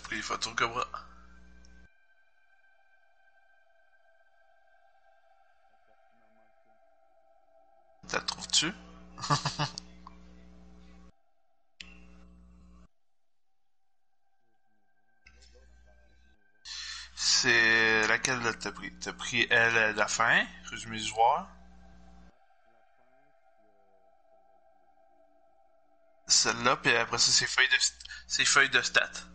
Pris les photos, Cobra? T'as le trouves-tu? [LAUGHS] C'est laquelle t'as pris? T'as pris elle à la fin, résumé du joueur? Celle-là, puis après ça, c'est feuilles de, feuilles de stats.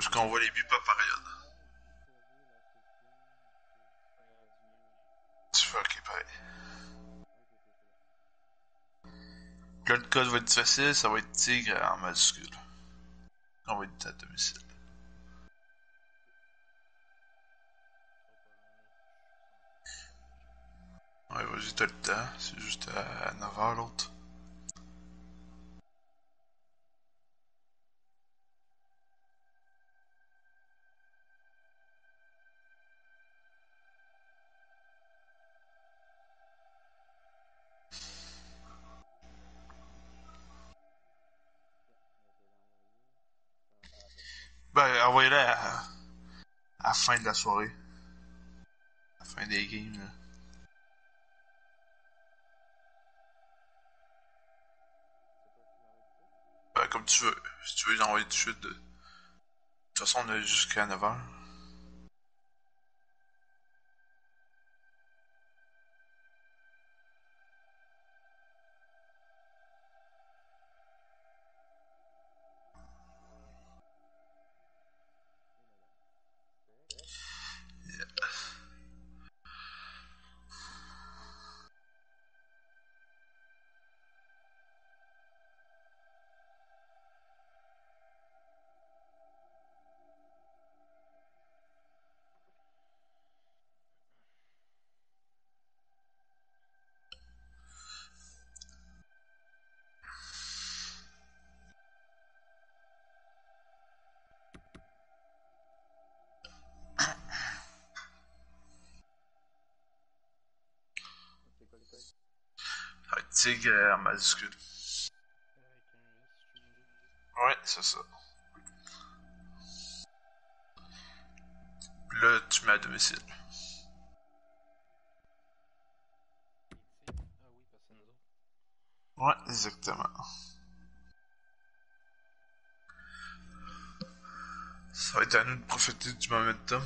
Parce qu'on voit les buts par période. Pareil. Code va être facile, ça va être tigre en majuscule. On va être à domicile. Ouais, vas-y, t'as le temps. C'est juste à 9h l'autre. À, la fin de la soirée. À la fin des games. Ben, comme tu veux. Si tu veux envoyer tout de suite. De toute façon, on a jusqu'à 9h. Tigre en majuscule. Ouais, c'est ça. Là, tu mets à domicile. Ouais, exactement. Ça va être à nous de profiter du momentum.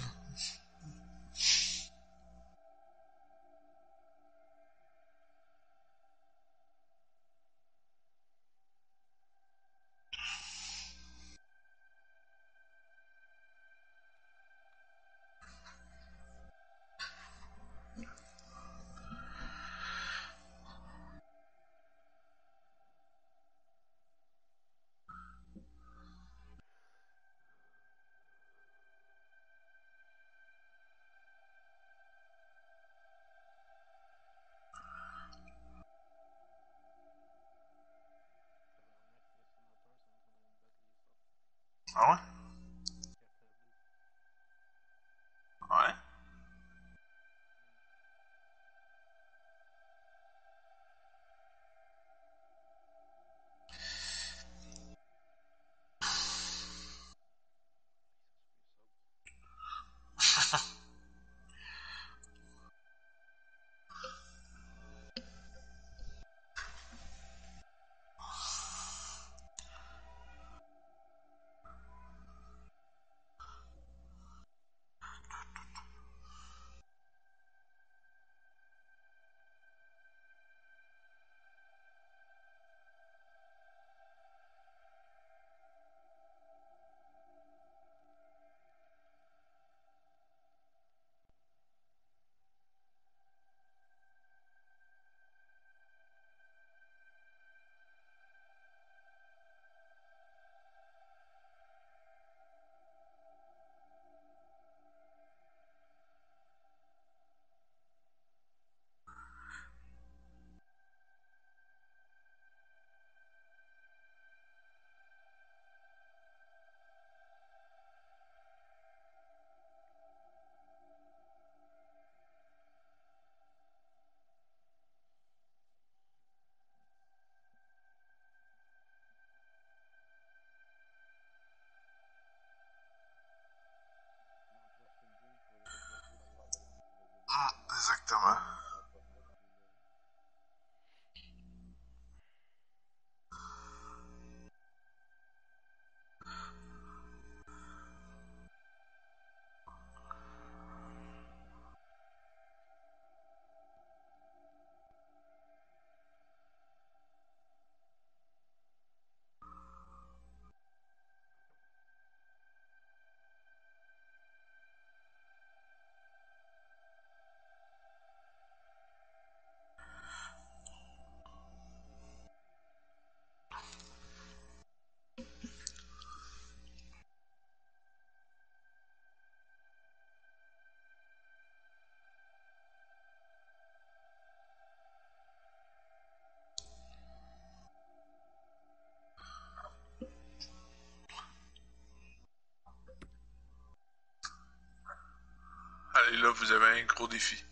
Vous avez un gros défi.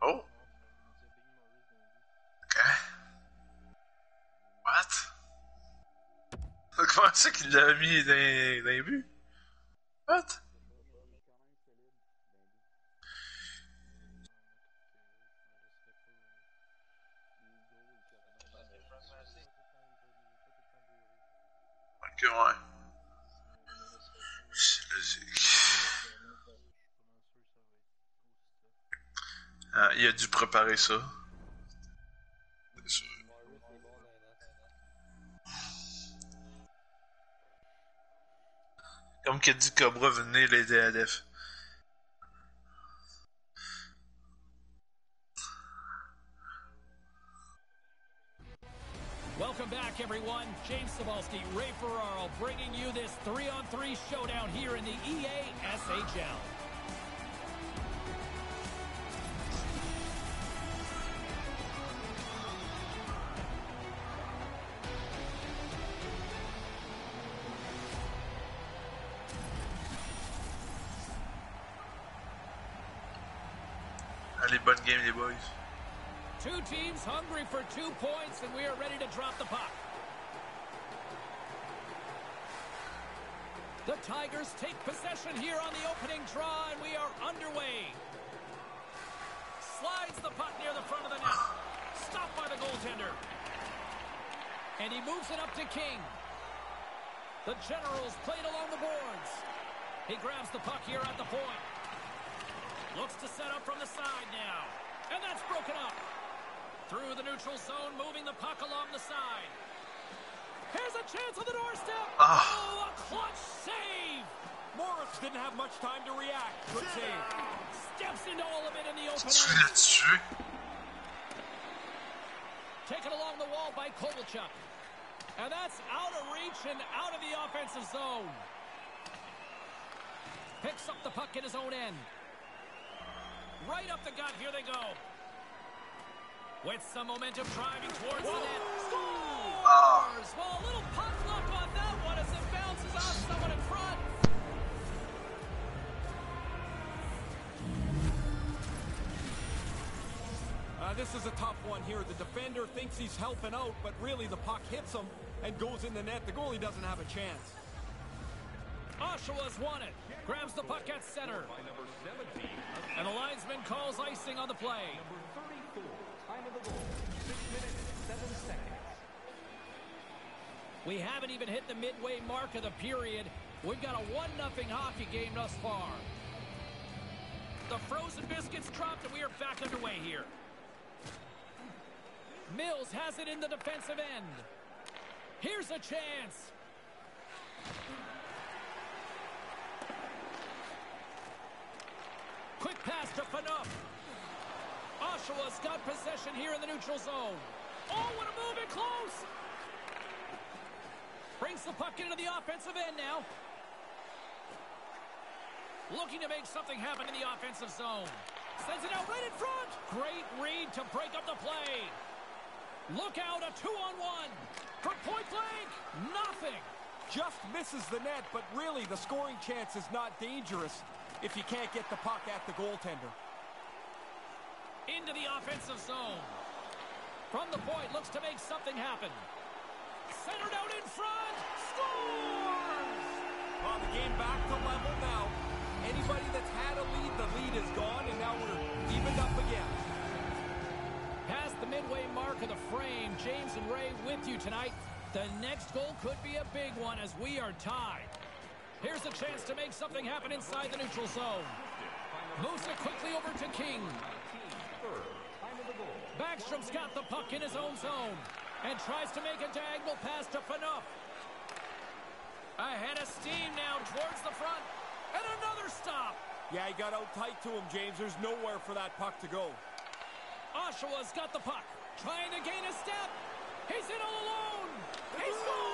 Oh! Ok. What? [LAUGHS] Comment c'est qu'il l'a mis dans, dans les buts? Dû préparer ça. Comme qu'a dit Cobra, venez l'aider à Def. Welcome back, everyone. James Cebulski, Ray Ferraro, bringing you this three-on-three showdown here in the EA SHL. Teams hungry for two points, and we are ready to drop the puck. The Tigers take possession here on the opening draw, and we are underway. Slides the puck near the front of the net. Stopped by the goaltender. And he moves it up to King. The Generals played along the boards. He grabs the puck here at the point. Looks to set up from the side now. And that's broken up. Through the neutral zone, moving the puck along the side. Here's a chance on the doorstep. Ah. Oh, a clutch save. Morris didn't have much time to react. Good save. Steps into all of it in the Tu opener. l'as tué? Taken along the wall by Kovalchuk. And that's out of reach and out of the offensive zone. Picks up the puck in his own end. Right up the gut, here they go. With some momentum driving towards the net. Scores! Well, a little puck luck on that one as it bounces off someone in front. Uh, this is a tough one here. The defender thinks he's helping out, but really the puck hits him and goes in the net. The goalie doesn't have a chance. Oshawa's won it. Grabs the puck at center. And the linesman calls icing on the play. We haven't even hit the midway mark of the period. We've got a 1-0 hockey game thus far. The frozen biscuits dropped and we are back underway here. Mills has it in the defensive end. Here's a chance. Quick pass to Phaneuf. Oshawa's got possession here in the neutral zone. Oh, what a move in close! Brings the puck into the offensive end now. Looking to make something happen in the offensive zone. Sends it out right in front. Great read to break up the play. Look out, a two-on-one. From point blank, nothing. Just misses the net, but really the scoring chance is not dangerous if you can't get the puck at the goaltender. Into the offensive zone. From the point, looks to make something happen. Centered out in front. Scores! Well, the game back to level now. Anybody that's had a lead, the lead is gone, and now we're evened up again. Past the midway mark of the frame, James and Ray with you tonight. The next goal could be a big one as we are tied. Here's a chance to make something happen inside the neutral zone. Moves it quickly over to King. Backstrom's got the puck in his own zone and tries to make a diagonal pass to Phaneuf. Ahead of steam now towards the front. And another stop. Yeah, he got out tight to him, James. There's nowhere for that puck to go. Oshawa's got the puck. Trying to gain a step. He's in all alone. He scores!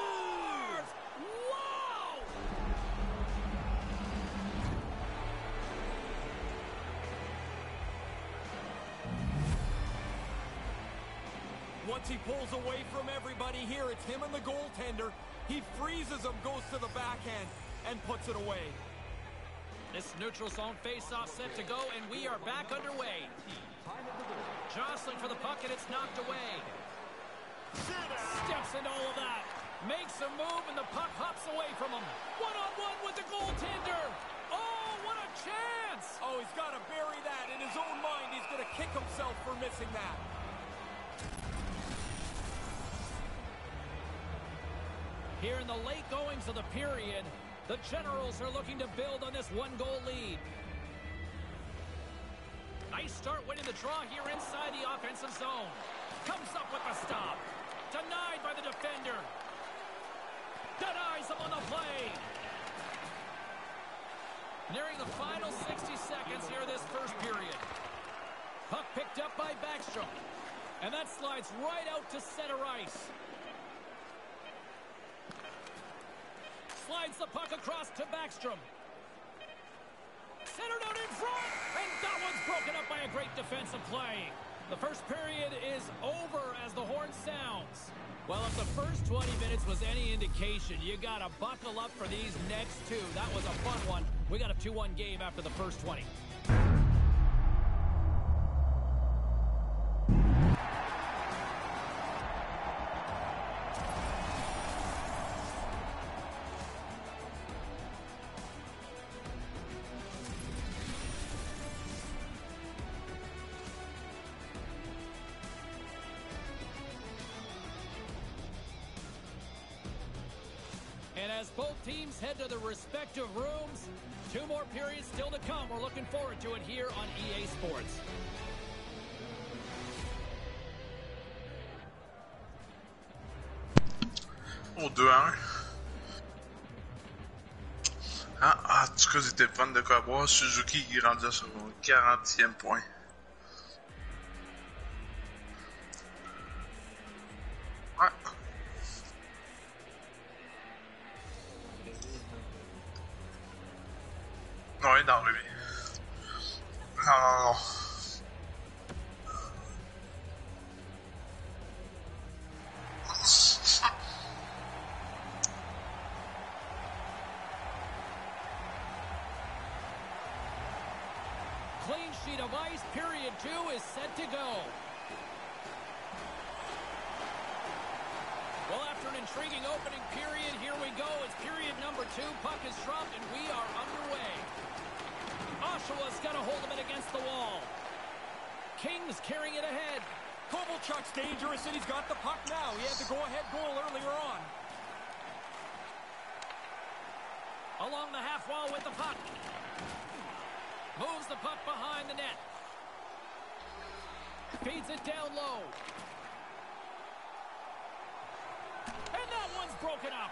He pulls away from everybody here, it's him and the goaltender. He freezes him, goes to the backhand, and puts it away. This neutral zone face-off set to go, and we are back underway. Jostling for the puck, and it's knocked away. Steps into all of that. Makes a move, and the puck hops away from him. One-on-one with the goaltender. Oh, what a chance! Oh, he's got to bury that in his own mind. He's going to kick himself for missing that. Here in the late goings of the period, the Generals are looking to build on this one-goal lead. Nice start winning the draw here inside the offensive zone. Comes up with the stop. Denied by the defender. Denies him on the play. Nearing the final 60 seconds here this first period. Puck picked up by Backstrom. And that slides right out to center ice. Slides the puck across to Backstrom. Centered out in front, and that one's broken up by a great defensive play. The first period is over as the horn sounds. Well, if the first 20 minutes was any indication, you got to buckle up for these next two. That was a fun one. We got a 2-1 game after the first 20. As both teams head to their respective rooms. Two more periods still to come. We're looking forward to it here on EA Sports. Au 2 à 1. Ah, ah, en tout cas, c'était fun de boire. Suzuki rendait sur son 40e point. Set to go. Well, after an intriguing opening period, here we go. It's period number two. Puck is dropped, and we are underway. Oshawa's got a hold of it against the wall. King's carrying it ahead. Kovalchuk's dangerous, and he's got the puck now. He had the go-ahead goal earlier on. Along the half wall with the puck. Moves the puck behind the net. Feeds it down low. And that one's broken up.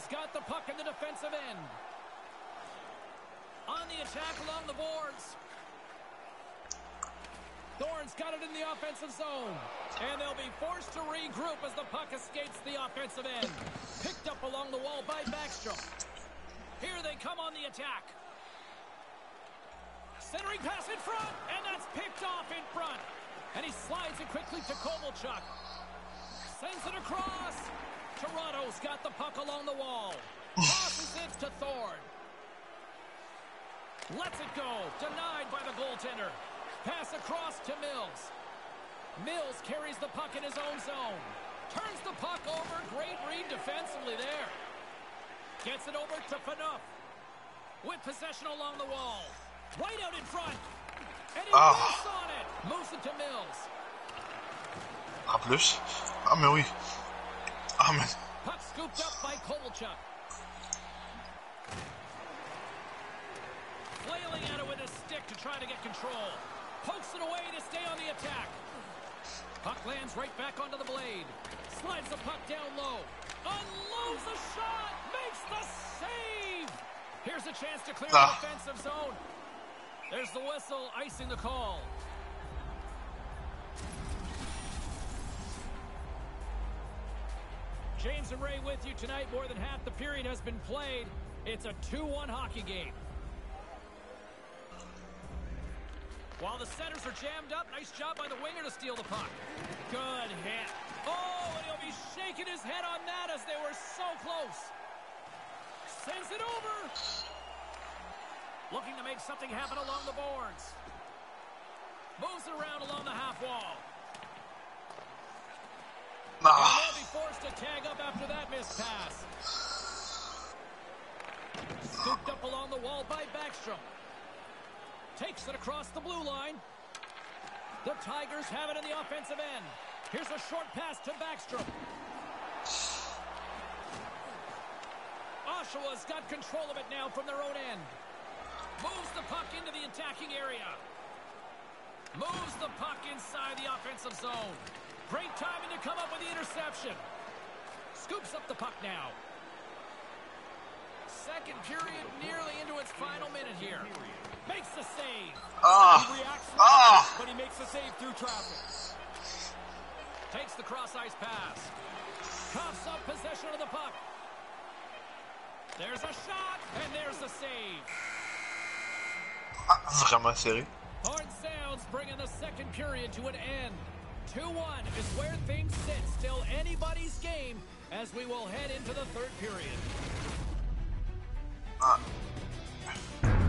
Toronto's got the puck in the defensive end. On the attack along the boards. Thorne's got it in the offensive zone. And they'll be forced to regroup as the puck escapes the offensive end. Picked up along the wall by Backstrom. Here they come on the attack. Centering pass in front, and that's picked off in front. And he slides it quickly to Kovalchuk. Sends it across. Toronto's got the puck along the wall. Passes it to Thorne. Lets it go. Denied by the goaltender. Pass across to Mills. Mills carries the puck in his own zone. Turns the puck over. Great read defensively there. Gets it over to Phaneuf. With possession along the wall. Right out in front. And he Ah. whiffs on it. Moves it to Mills. En plus. Ah, mais oui. Mais. Puck scooped up by Kovalchuk. Flailing at it with his stick to try to get control. Pokes it away to stay on the attack. Puck lands right back onto the blade. Slides the puck down low. Unloads the shot. Makes the save. Here's a chance to clear Ah. the defensive zone. There's the whistle icing the call. James and Ray with you tonight. More than half the period has been played. It's a 2-1 hockey game. While the centers are jammed up, nice job by the winger to steal the puck. Good hit. Oh, and he'll be shaking his head on that as they were so close. Sends it over. Looking to make something happen along the boards. Moves it around along the half wall. Ah. Forced to tag up after that missed pass. Scooped up along the wall by Backstrom. Takes it across the blue line. The Tigers have it in the offensive end. Here's a short pass to Backstrom. Oshawa's got control of it now from their own end. Moves the puck into the attacking area. Moves the puck inside the offensive zone. Great timing to come up with the interception. Scoops up the puck now. Second period nearly into its final minute here. Makes the save. Ah. He reacts, Ah. but he makes the save through traffic. Takes the cross ice pass. Coughs up possession of the puck. There's a shot, and there's the save. Ah, vraiment serré. Hard sounds bringing the second period to an end. 2-1 is where things sit. Still anybody's game as we will head into the third period. Ah.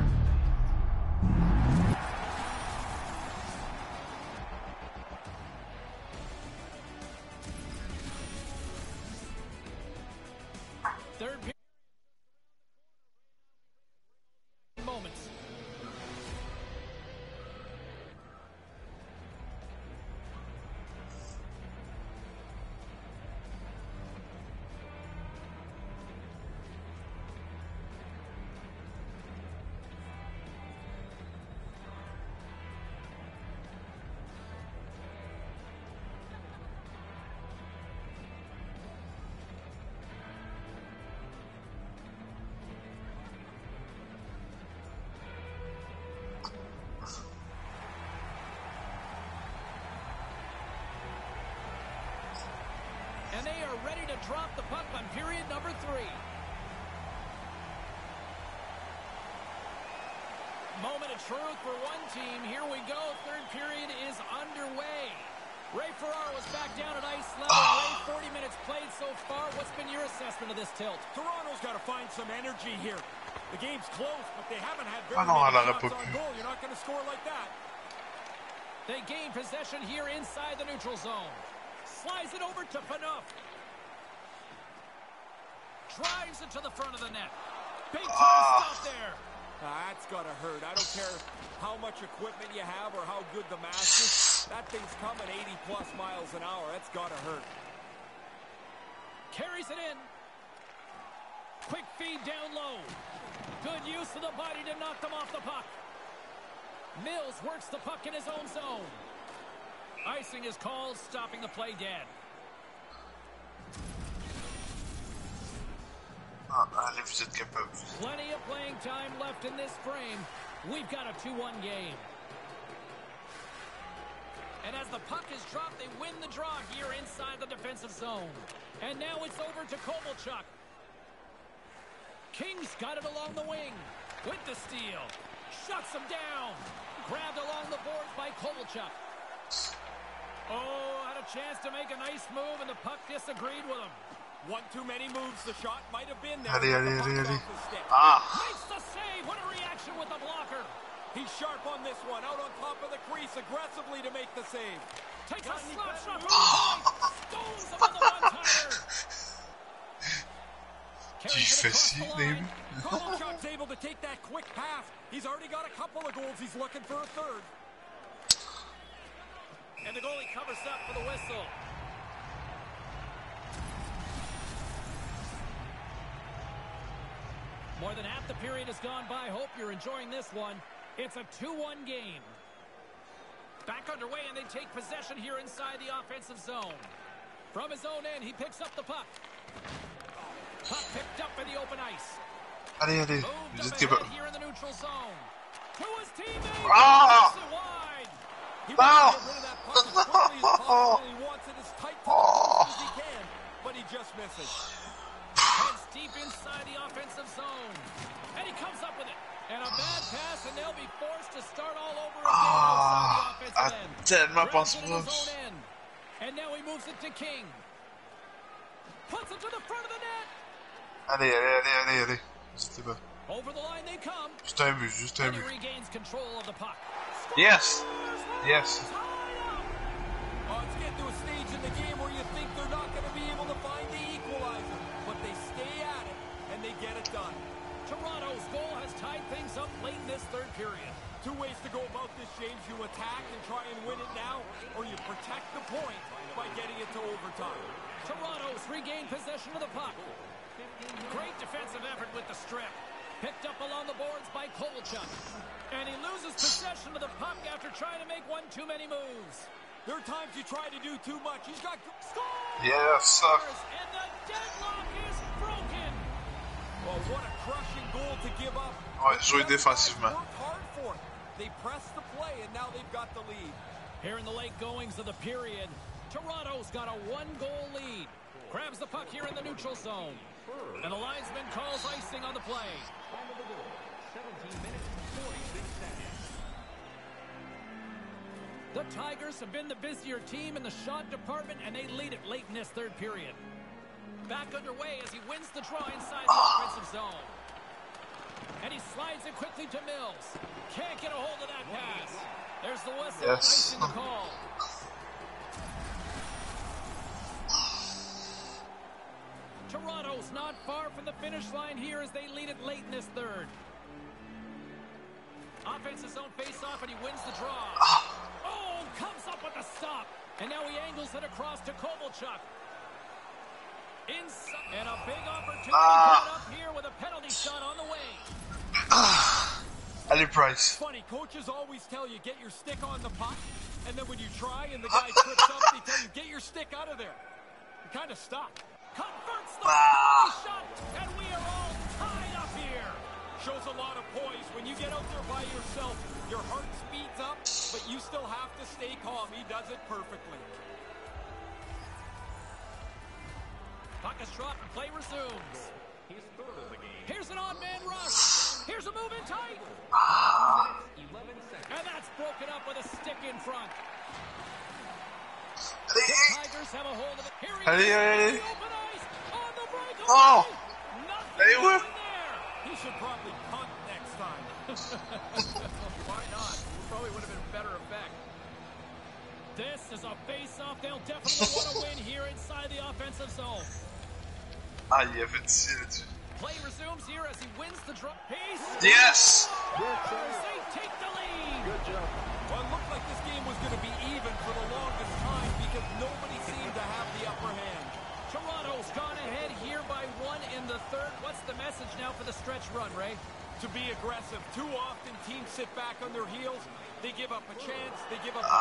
Drop the puck on period number three. Moment of truth for one team. Here we go. Third period is underway. Ray Ferraro was back down at ice level. Ray, 40 minutes played so far. What's been your assessment of this tilt? Toronto's got to find some energy here. The game's close, but they haven't had very Ah many shots on goal. You're not going to score like that. They gain possession here inside the neutral zone. Slides it over to Phaneuf. Drives it to the front of the net. Big time stop there. Ah, that's got to hurt. I don't care how much equipment you have or how good the mask is. That thing's coming 80 plus miles an hour. That's got to hurt. Carries it in. Quick feed down low. Good use of the body to knock them off the puck. Mills works the puck in his own zone. Icing is called, stopping the play dead. Plenty of playing time left in this frame. We've got a 2-1 game. And as the puck is dropped, they win the draw here inside the defensive zone. And now it's over to Kovalchuk. King's got it along the wing with the steal. Shuts him down. Grabbed along the boards by Kovalchuk. Oh, had a chance to make a nice move, and the puck disagreed with him. One too many moves. The shot might have been there. Allez, but the allez, allez, puck's allez. off the stick. Ah Makes the save. What a reaction with the blocker. He's sharp on this one. Out on top of the crease aggressively to make the save. Takes a slap shot from the point. Stones him on one-timer. Tu Carries it fais across ci, the David line. Kovalchuk's [LAUGHS] able to take that quick pass. He's already got a couple of goals. He's looking for a third. And the goalie covers up for the whistle. More than half the period has gone by. Hope you're enjoying this one. It's a 2-1 game. Back underway, and they take possession here inside the offensive zone. From his own end, he picks up the puck. Puck picked up in the open ice. Allez, allez, Moved vous up êtes ahead capable. here in the neutral zone. To his teammate. Ah! Wide. He No! wants rid of that puck as quickly as possible. He wants it as tight to the as he can, but he just misses. Deep inside the offensive zone. And he comes up with it. And a bad pass, and they'll be forced to start all over again Ah, outside the offensive end. tellement Grabs pas it in his proche. own end. And now he moves it to King. Puts it to the front of the net. Allez, allez, allez, allez, allez. Êtes capable. Over the line they come. Juste un but, juste un but. regains control of the puck. Yes! Yes! James. You attack and try and win it now, or you protect the point by getting it to overtime. Toronto's regained possession of the puck. Great defensive effort with the strip. Picked up along the boards by Kovalchuk. And he loses possession of the puck after trying to make one too many moves. There are times you try to do too much. He's got Scores! Yes! And the deadlock is broken. Well, what a crushing goal to give up. Ouais, But jouer the other défensivement. They pressed the play, and now they've got the lead. Here in the late goings of the period, Toronto's got a one-goal lead. Grabs the puck here in the neutral zone. And the linesman calls icing on the play. The Tigers have been the busier team in the shot department, and they lead it late in this third period. Back underway as he wins the draw inside the offensive zone. And he slides it quickly to Mills. Can't get a hold of that pass. There's the whistle. Yes. Icing the call. Toronto's not far from the finish line here as they lead it late in this third. Offensive own face-off, and he wins the draw. Ah. Oh, comes up with a stop. And now he angles it across to Kovalchuk. Inside, and a big opportunity Ah. up here with a penalty shot on the way. Allez, Price. Funny, coaches always tell you get your stick on the puck, and then when you try and the guy trips up, they tell you get your stick out of there. You're kind of stuck. Converts the Ah. penalty shot, and we are all tied up here. Shows a lot of poise. When you get out there by yourself, your heart speeds up, but you still have to stay calm. He does it perfectly. Is dropped and play resumes. Here's an odd man rush. Here's a move in tight. And that's broken up with a stick in front. The Tigers have a hold of it. Here he is. allez, allez. The open ice. On the breakaway. Oh. Nothing Allez, ouais. there. He should probably punt next time. [LAUGHS] Why not? Probably would have been better effect. This is a face-off. They'll definitely want to [LAUGHS] win here inside the offensive zone. Ah, il y avait dit. Play resumes here as he wins the draw. He's Yes! They take the lead. Well, it looked like this game was going to be even for the longest time because nobody seemed to have the upper hand. Toronto's gone ahead here by one in the third. What's the message now for the stretch run, Ray? To be aggressive. Too often teams sit back on their heels. They give up a chance. They give up a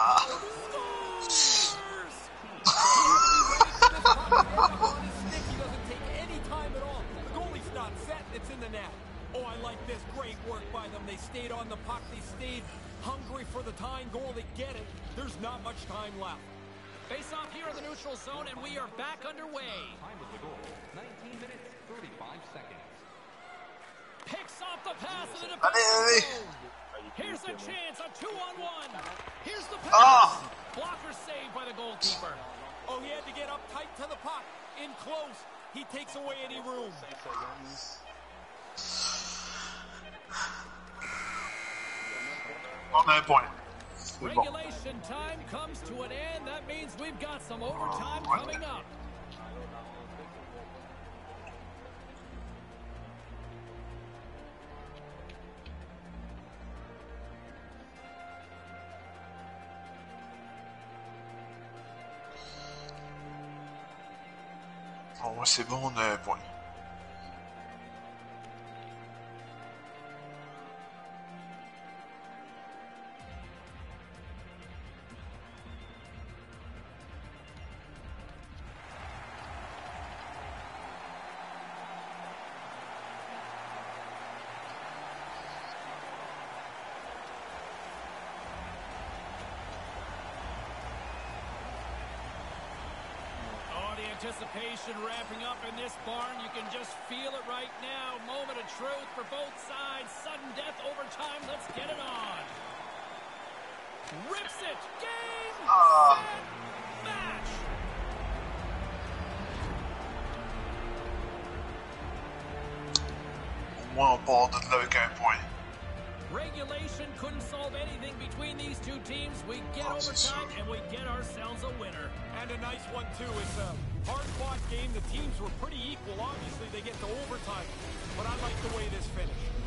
It's in the net. Oh, I like this. Great work by them. They stayed on the puck. They stayed hungry for the tying goal. They get it. There's not much time left. Face off here in the neutral zone, and we are back underway. Time of the goal, 19 minutes, 35 seconds. Picks off the pass in the Allez, allez. zone. Here's a chance, a two-on-one. Here's the pass. Ah. Blocker saved by the goalkeeper. Oh, he had to get up tight to the puck. In close. He takes away any room. On un point. Regulation time comes to an end. That means we've got some overtime coming up. Bon, c'est bon, on a un point. Anticipation ramping up in this barn. You can just feel it right now. Moment of truth for both sides. Sudden death overtime. Let's get it on. Rips it. Game. Set. Match. Au moins, on part de là avec un point. Regulation couldn't solve anything between these two teams. We get c'est overtime and we get ourselves a winner. And a nice one, too. It's a um, hard-fought game. The teams were pretty equal. Obviously, they get to overtime. But I like the way this finished.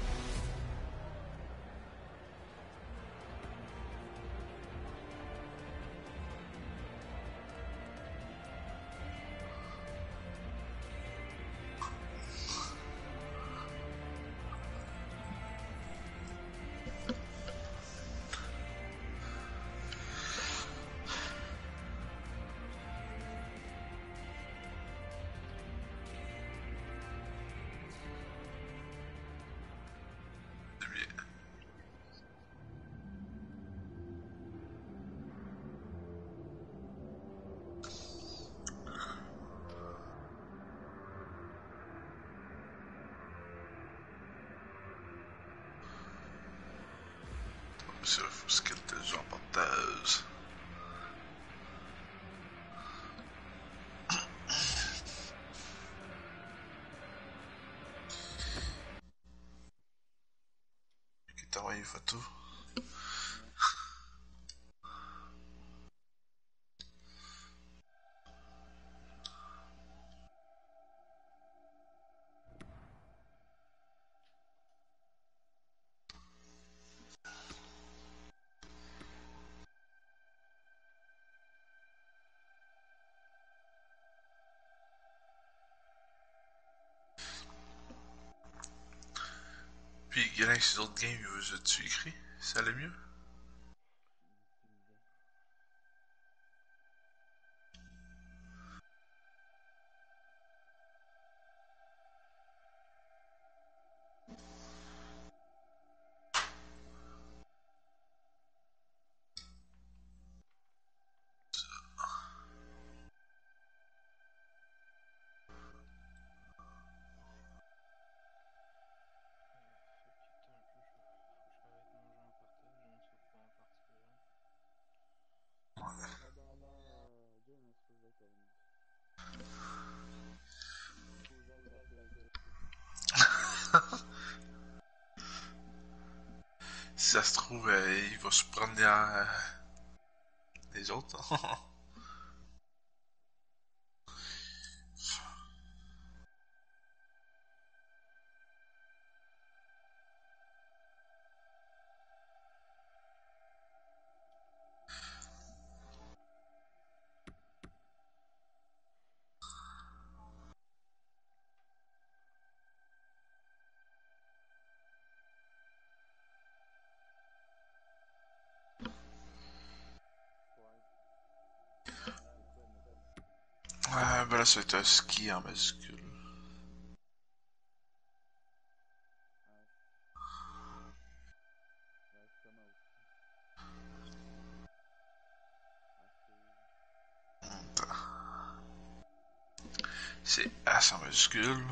Ça, faut se Alex, les autres games, veux-tu écrire? C'est le mieux? Ouais, ben là, ça va être un ski en majuscule. C'est S en majuscule.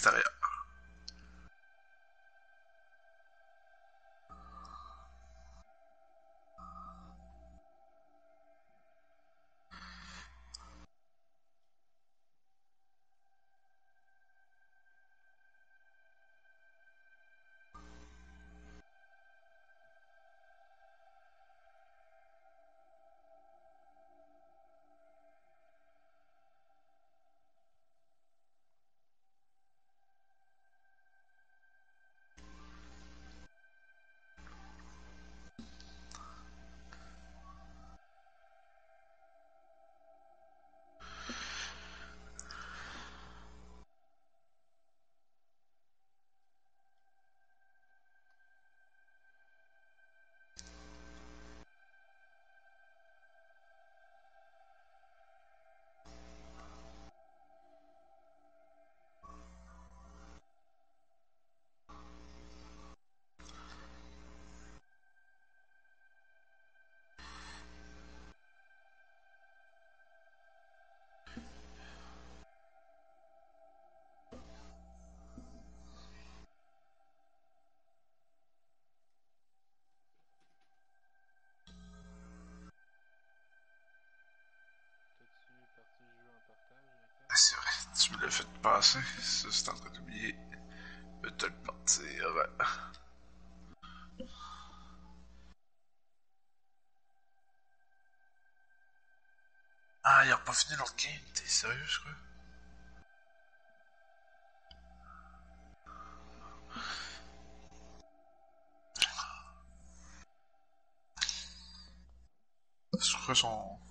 Mysteria. Passer. Ça, c'est en train d'oublier. Te le partir. Ah, ils ont pas fini leur game. T'es sérieux, je crois? Je crois qu'ils.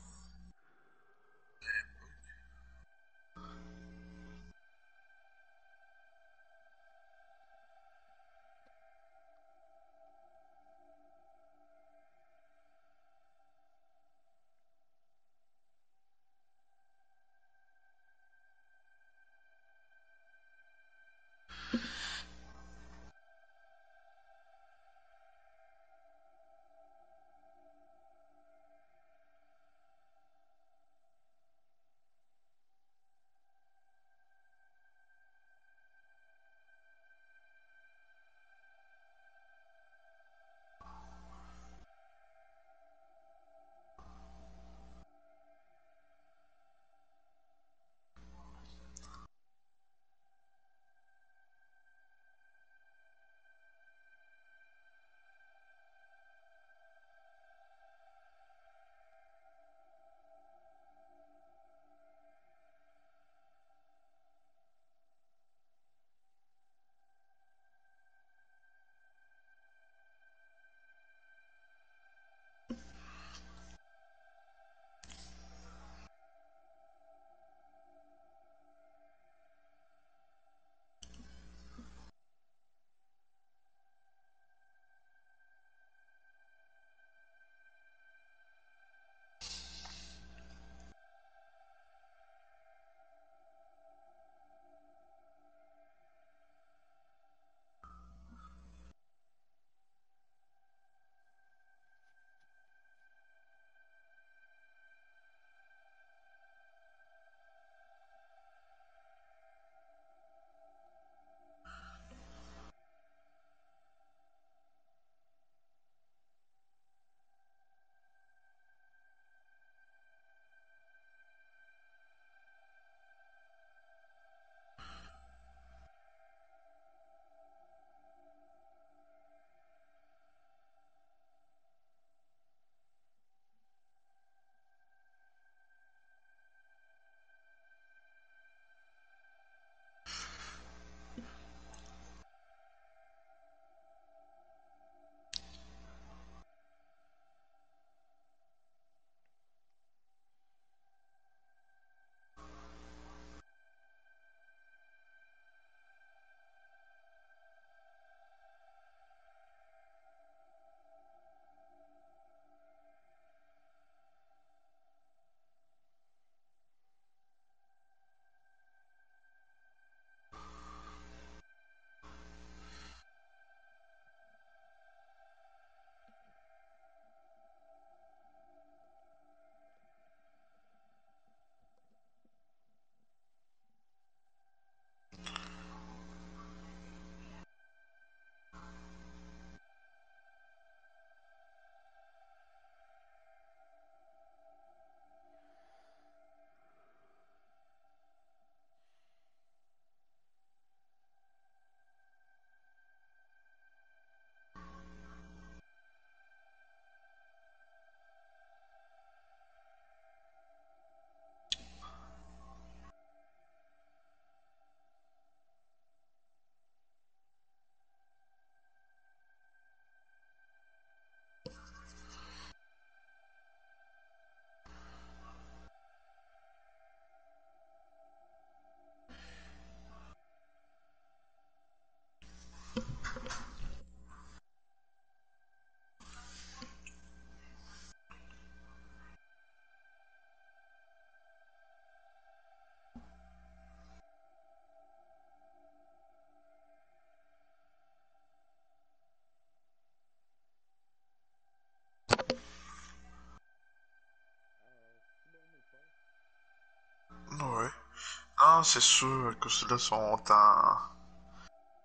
Non, c'est sûr, que ceux-là sont en.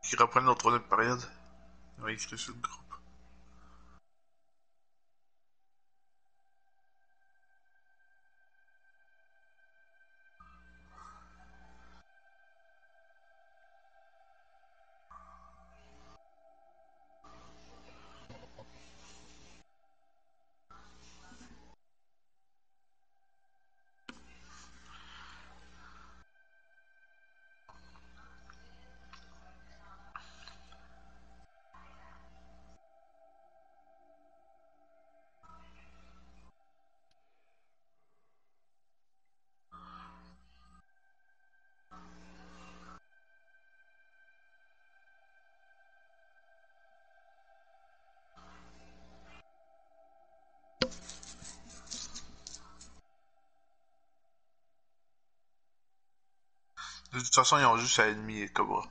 Qui reprennent leur troisième période. Toute façon, ils ont juste à et Cobra.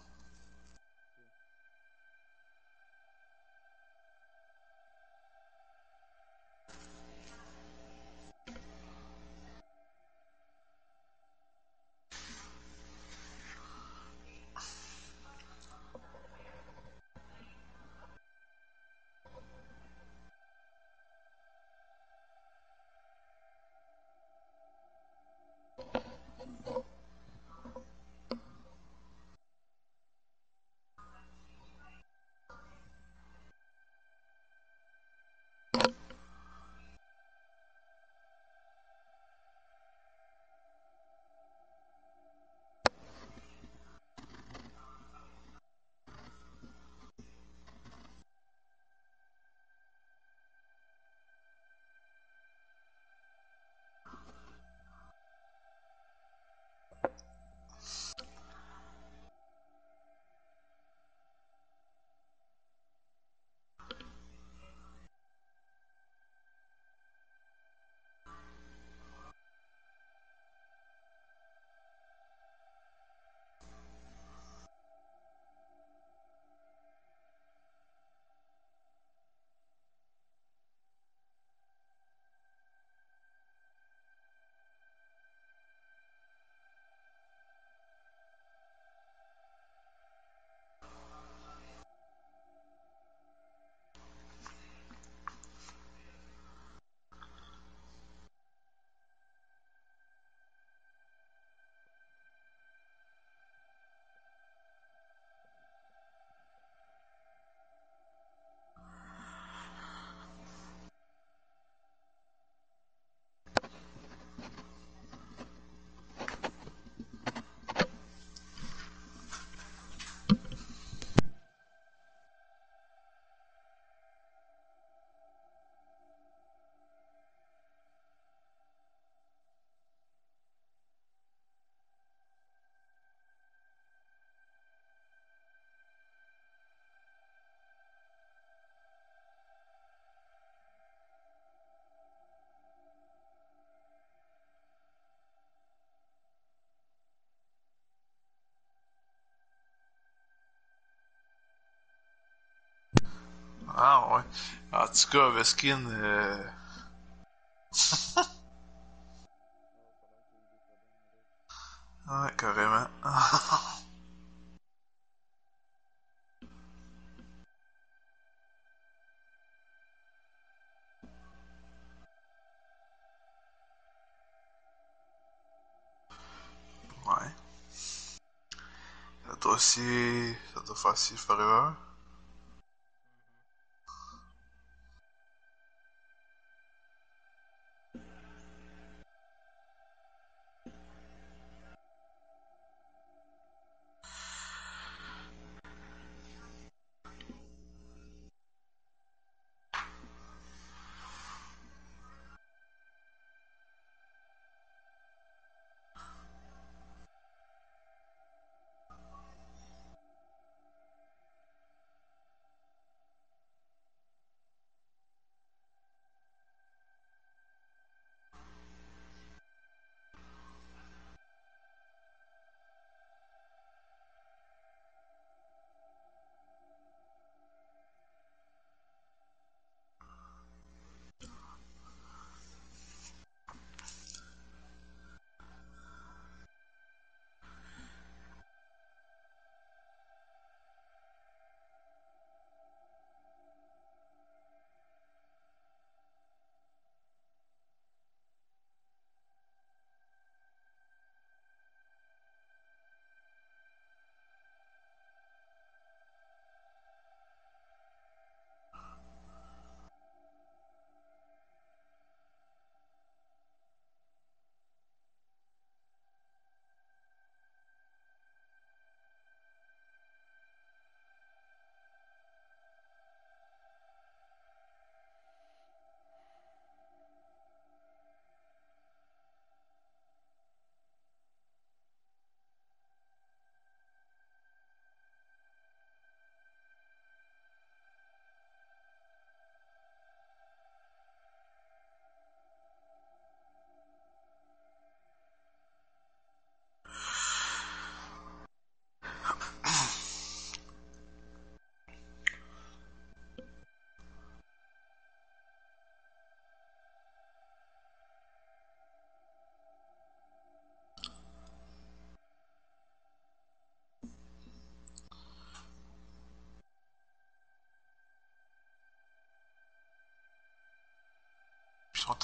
Ah ouais. En tout cas, Veskin. Euh... [LAUGHS] ouais, carrément. [LAUGHS] ouais. Ça doit aussi. Ça doit faire 6 forever. sont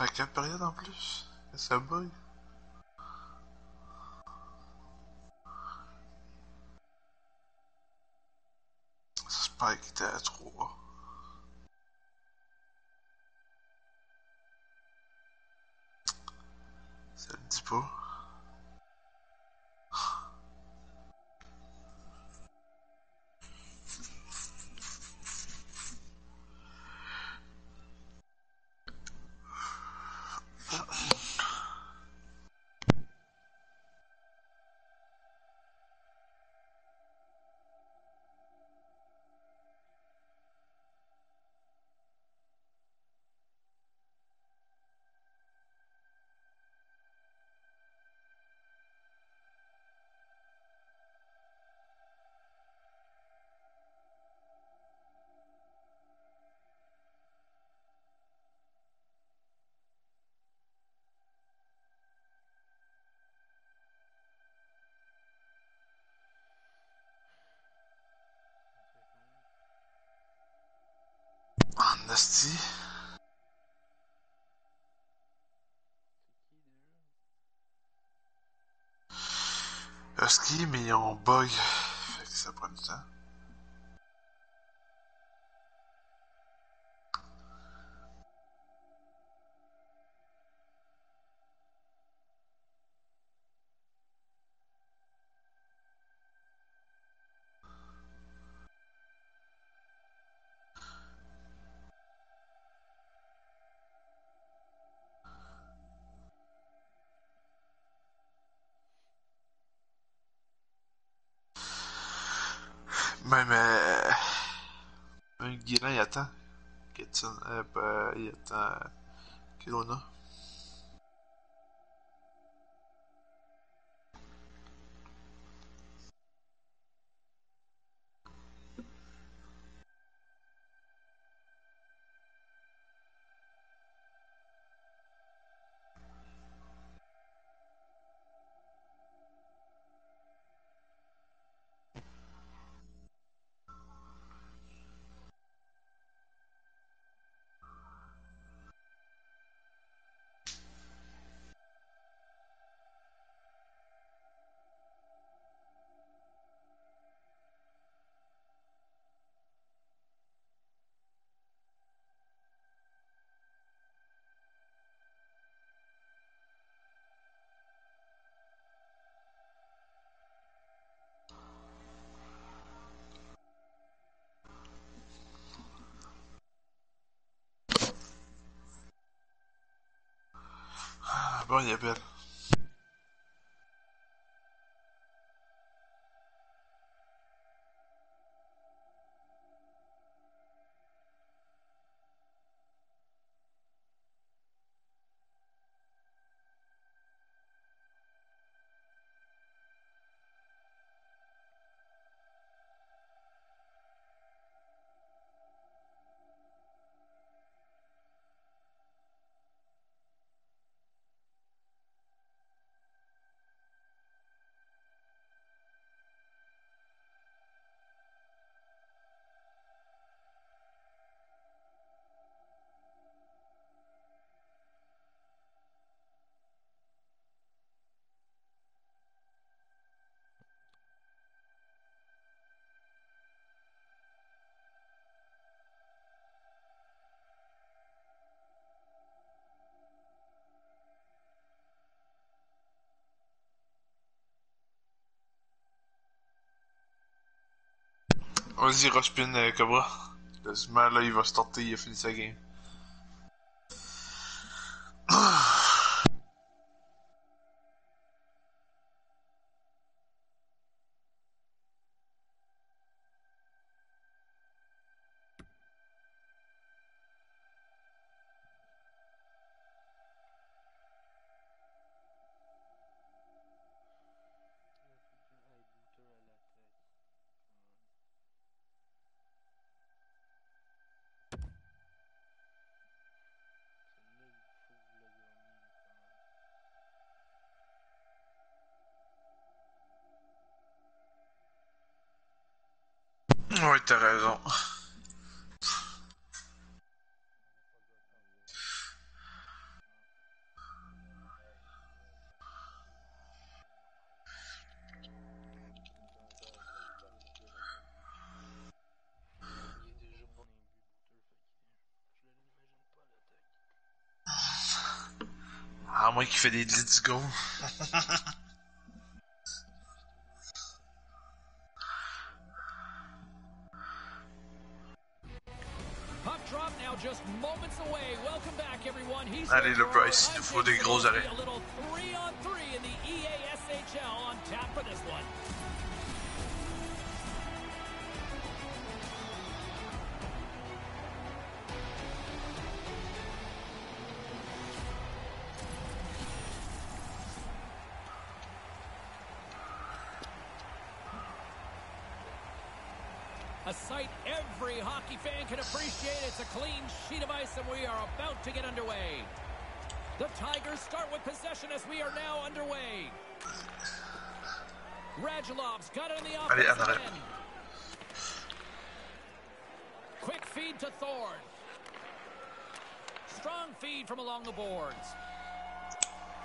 à quelle période en plus? Ça bug? Spike était à 3. Ça le dit pas? Mais. Fait que ça prend du. Kitson, euh, pas- il attend Vas-y, Rospin euh, Cobra. Quasiment, là, il va starter, il a fini sa game. t'as raison. À moins qu'il fait des let's go. [LAUGHS] A sight every hockey fan can appreciate. It's a clean sheet of ice, and we are about to get underway. The Tigers start with possession as we are now underway. Radulov's got it on the Allez, offensive end. Quick feed to Thorne. Strong feed from along the boards.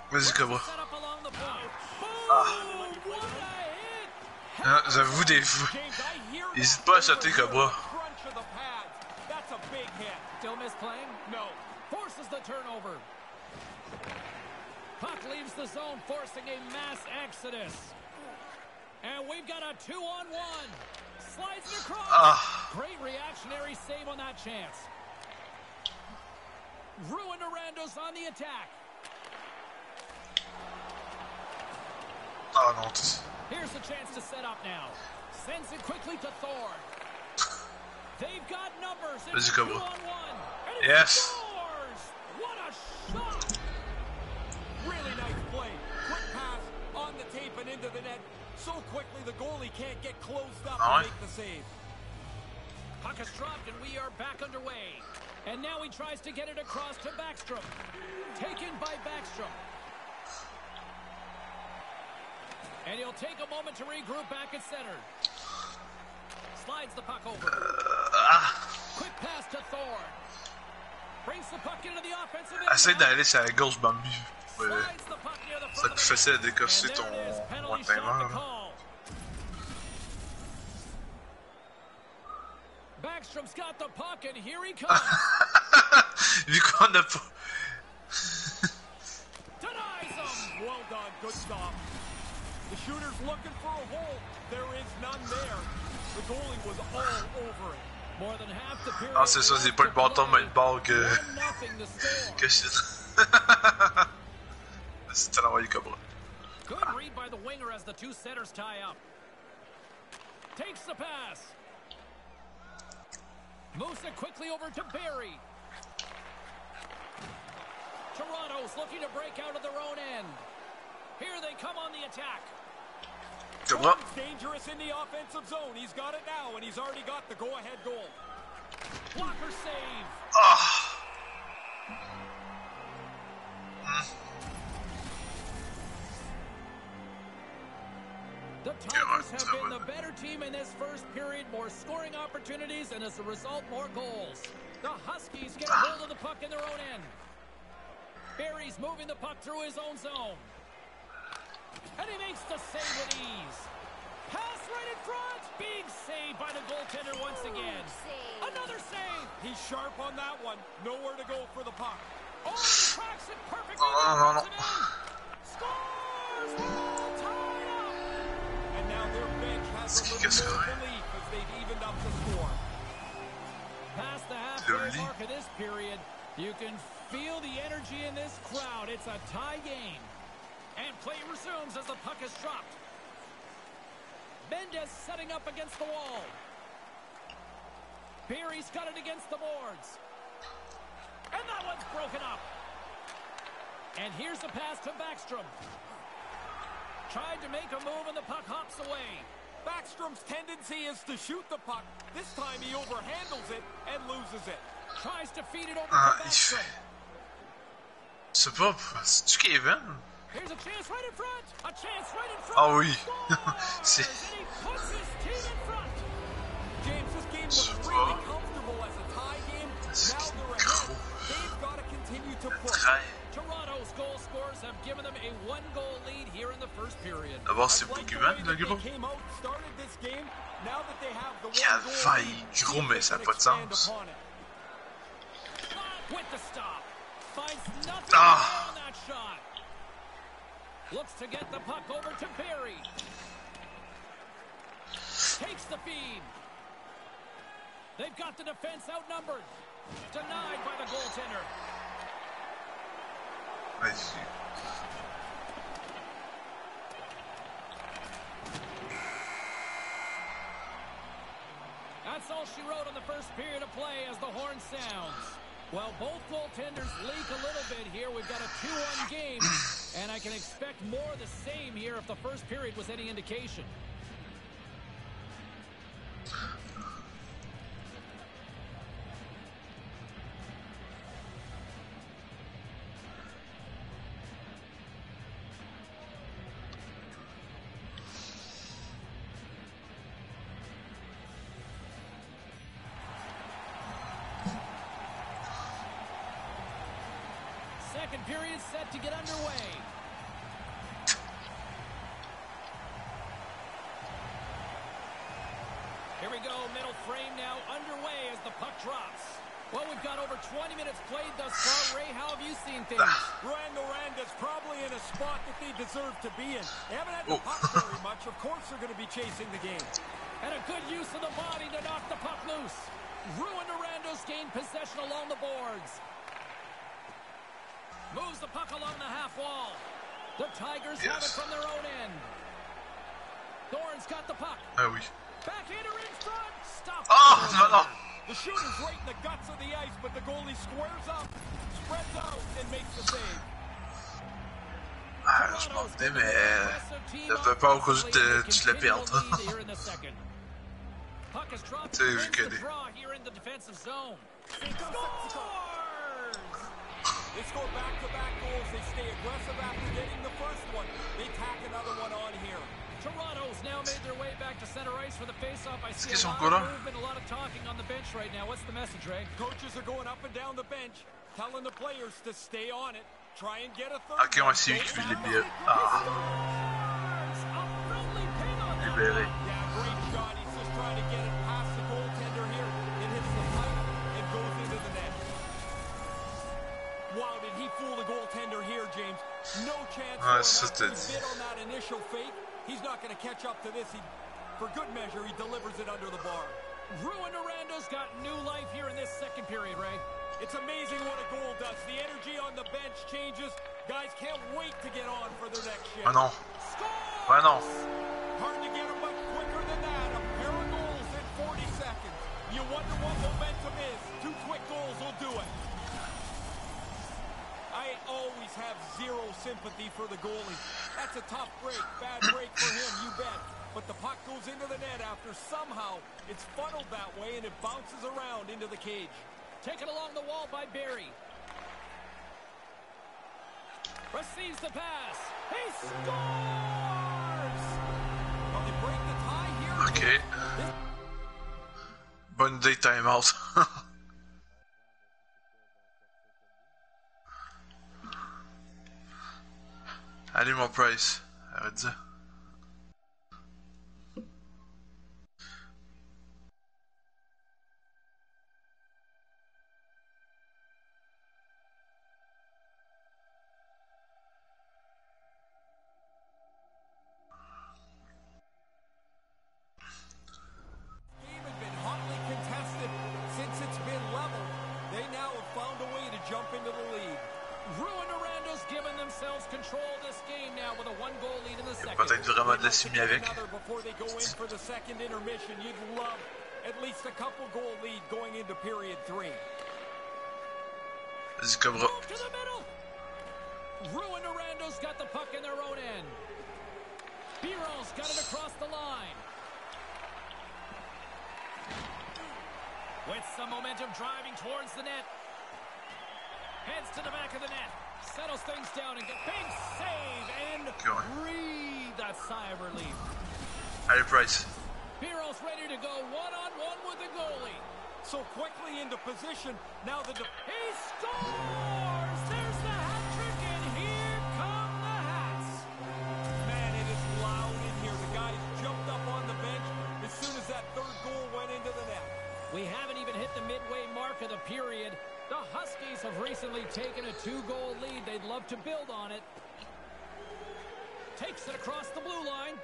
Vas-y, Cobra. Set up along the point. Boom! Ah. What a hit! Hein, J'avoue, des fois. James, I Hésite pas à There's sauter, Cobra. Crunch of the pads. That's a big hit. Still misplaying? No. Forces the turnover. Puck leaves the zone, forcing a mass exodus. And we've got a two-on-one. Slides it across. Ah. Great reactionary save on that chance. Rouyn-Norandas on the attack. Non, Here's a chance to set up now. Sends it quickly to Thor. [LAUGHS] They've got numbers. It's Vas-y, a. And he Yes. scores! What a shot! Really nice play. Quick pass on the tape and into the net. So quickly the goalie can't get closed up and make the save. Puck is dropped and we are back underway. And now he tries to get it across to Backstrom. Taken by Backstrom. And he'll take a moment to regroup back at center. Slides the puck over. Quick pass to Thorne. Brings the puck into the offensive end. Essaye d'aller sur a gauche, Bambi. Plus of the facile à ton, shot timer. Backstrom's got the puck, and here he comes. Vu qu'on a pas. Well done. Good stop. The shooter's looking for a hole. There is none there. The goalie was all over it. More than half the period. Ah, c'est ça, c'est pas le bâton, mais le bord que. One [LAUGHS] que c'est. [LAUGHS] C'est l'envoyer Cobra. Good read by the winger as the two setters tie up. Takes the pass. Moves it quickly over to Barry. Toronto's looking to break out of their own end. Here they come on the attack. Cobra. Dangerous in the offensive zone. He's got it now, and he's already got the go-ahead goal. Blocker save. Ah! The Tigers have been the better team in this first period, more scoring opportunities, and as a result, more goals. The Huskies get a hold of the puck in their own end. Barry's moving the puck through his own zone. And he makes the save with ease. Pass right in front. Big save by the goaltender once again. Another save. He's sharp on that one. Nowhere to go for the puck. Oh, he cracks it perfectly. No. Scores! Period, you can feel the energy in this crowd. It's a tie game. And play resumes as the puck is dropped. Mendez setting up against the wall. Barry's got it against the boards. And that one's broken up. And here's a pass to Backstrom. Tried to make a move and the puck hops away. Backstrom's tendency is to shoot the puck. This time he overhandles it and loses it. Tries to feed it over Ah, to Backstrom. sais pas, c'est-tu Kevin? Here's a chance right in front. A chance right in front. Ah oui. C'est- and he puts his team in front. James, this game Je was really pas. comfortable as a tie game. C'est Now they're gros. They've got to continue to push. Trail. Toronto's goal scorers have given them a one-goal lead here in the first period. D'abord, c'est I pas like the le gros. they came out, started this game. Now that they have the one Quel goal faille lead, gros, mais ça a can pas de sens. it. With the stop. Finds Ah. there on that shot. Looks to get the puck over to Barry. Takes the feed. They've got the defense outnumbered. Denied by the goaltender. That's all she wrote on the first period of play as the horn sounds. Well, both goaltenders leak a little bit here. We've got a 2-1 game, [CLEARS THROAT] and I can expect more of the same here if the first period was any indication. Second period set to get underway. Here we go, middle frame now underway as the puck drops. Well, we've got over 20 minutes played thus far. Ray, how have you seen things? Rouyn-Noranda's probably in a spot that they deserve to be in. They haven't had the Oh. puck very much. Of course they're going to be chasing the game. And a good use of the body to knock the puck loose. Rouyn-Noranda's gained possession along the boards. Moves the puck along the half wall. The Tigers have it from their own end. Thorne's got the puck. Ah oui. Backhander in front. Stop. Oh, no, non. The shooter's right in the guts of the ice, but the goalie squares up, spreads out, and makes the save. Ah, je m'en venais, mais j'avais peur qu'au jeu de tu le perdes. Tu sais, vu que des- They score back-to-back goals. They stay aggressive after getting the first one. They tack another one on here. Toronto's now made their way back to center ice for the face-off. I see qu'ils a sont lot of movement, a lot of talking on the bench right now. What's the message, Ray? Coaches are going up and down the bench, telling the players to stay on it, try and get a third. Ok, one. ouais, c'est lui qui fait les billets. Ah, Scores! A friendly pin on that libéré. Yeah, great shot. He's just trying to get it Ah, for him ça, after dit. bit on that initial fake. He's not going to catch up to this. He, for good measure, he delivers it under the bar. Rouyn-Noranda's got new life here in this second period, Ray. It's amazing what a goal does. The energy on the bench changes. Guys can't wait to get on for their next shift. Ah non. Ah non. Hard to get them much quicker than that. A pair of goals in 40 seconds. You wonder what I always have zero sympathy for the goalie. That's a tough break. Bad break for him, you bet. But the puck goes into the net after somehow it's funneled that way and it bounces around into the cage. Taken along the wall by Barry. Receives the pass. He scores! Well, they break the tie here. Ok. This Bonne idée de time-out. Allez, mon Price. De dire. Goal lead going into period three. Vas-y, Cobra. Move to the middle. Rouyn-Noranda's got the puck in their own end. Biro's got it across the line. With some momentum driving towards the net. Heads to the back of the net. Settles things down and get big save and Go on. breathe that sigh of relief. Allez, Price. Biro's ready to go one-on-one with the goalie. So quickly into position. Now the de- He scores! There's the hat trick, and here come the hats. man, it is loud in here. The guys jumped up on the bench as soon as that third goal went into the net. We haven't even hit the midway mark of the period. The Huskies have recently taken a two-goal lead. They'd love to build on it. Takes it across the blue line.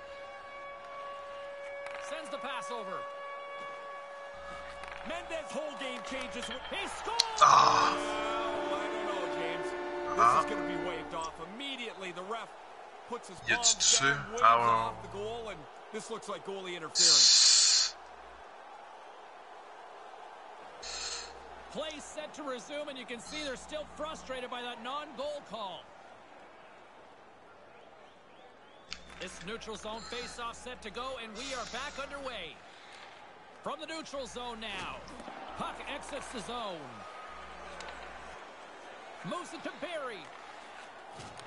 Sends the pass over. Mendez whole game changes. with- He scores! Ah, Oh, I don't know, James. This Uh-huh. is going to be waved off immediately. The ref puts his Y a palms dessus. down, waves off the goal, and this looks like goalie interference. Play set to resume, and you can see they're still frustrated by that non-goal call. This neutral zone face-off set to go, and we are back underway. From the neutral zone now. Puck exits the zone. Moves it to Barry.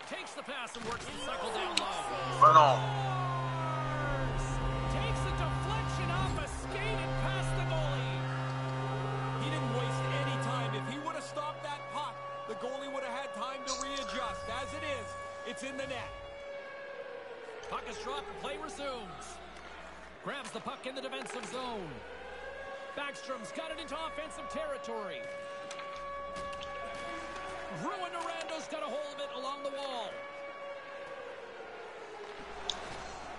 Takes the pass and works the cycle down low. non. Takes a deflection off a skate and past the goalie. He didn't waste any time. If he would have stopped that puck, the goalie would have had time to readjust. As it is, it's in the net. Puck is dropped play resumes. Grabs the puck in the defensive zone. Backstrom's got it into offensive territory. Rouyn-Noranda's got a hold of it along the wall.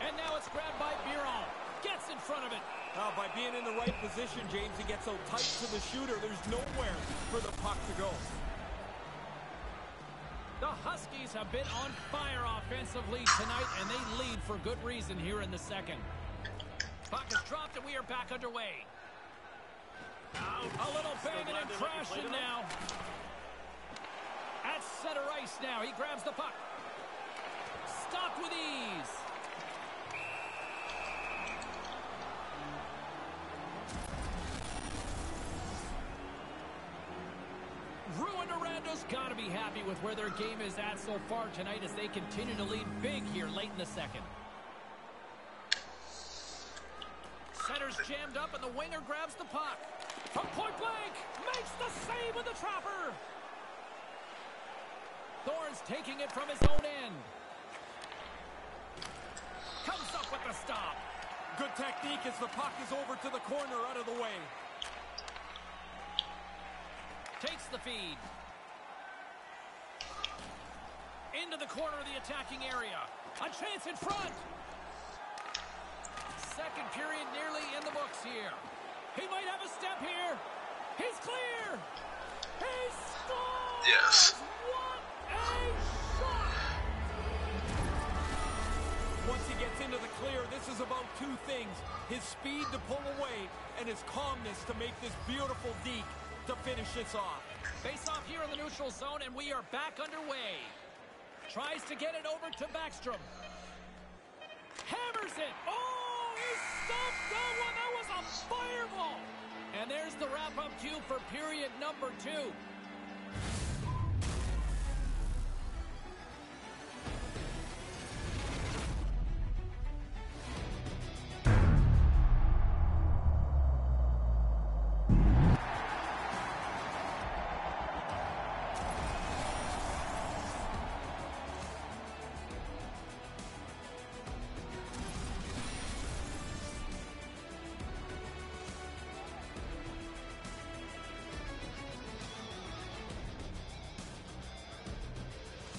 And now it's grabbed by Biron. Gets in front of it. Now, by being in the right position, James, he gets so tight to the shooter, there's nowhere for the puck to go. The Huskies have been on fire offensively tonight, and they lead for good reason here in the second. Puck is dropped, and we are back underway. A little banging and crashing now. At center ice now. He grabs the puck. Stopped with ease. Noranda's got to be happy with where their game is at so far tonight as they continue to lead big here late in the second. Center's jammed up and the winger grabs the puck. From point blank, makes the save with the trapper. Thorne's taking it from his own end. Comes up with the stop. Good technique as the puck is over to the corner out of the way. Takes the feed. Into the corner of the attacking area. A chance in front. Second period nearly in the books here. He might have a step here. He's clear. He scores! Yes. What a shot! Once he gets into the clear, this is about two things. His speed to pull away and his calmness to make this beautiful deke to finish this off. Face off here in the neutral zone, and we are back underway. Tries to get it over to Backstrom. Hammers it. Oh, he stopped that one. That was a fireball. And there's the wrap-up cue for period number two.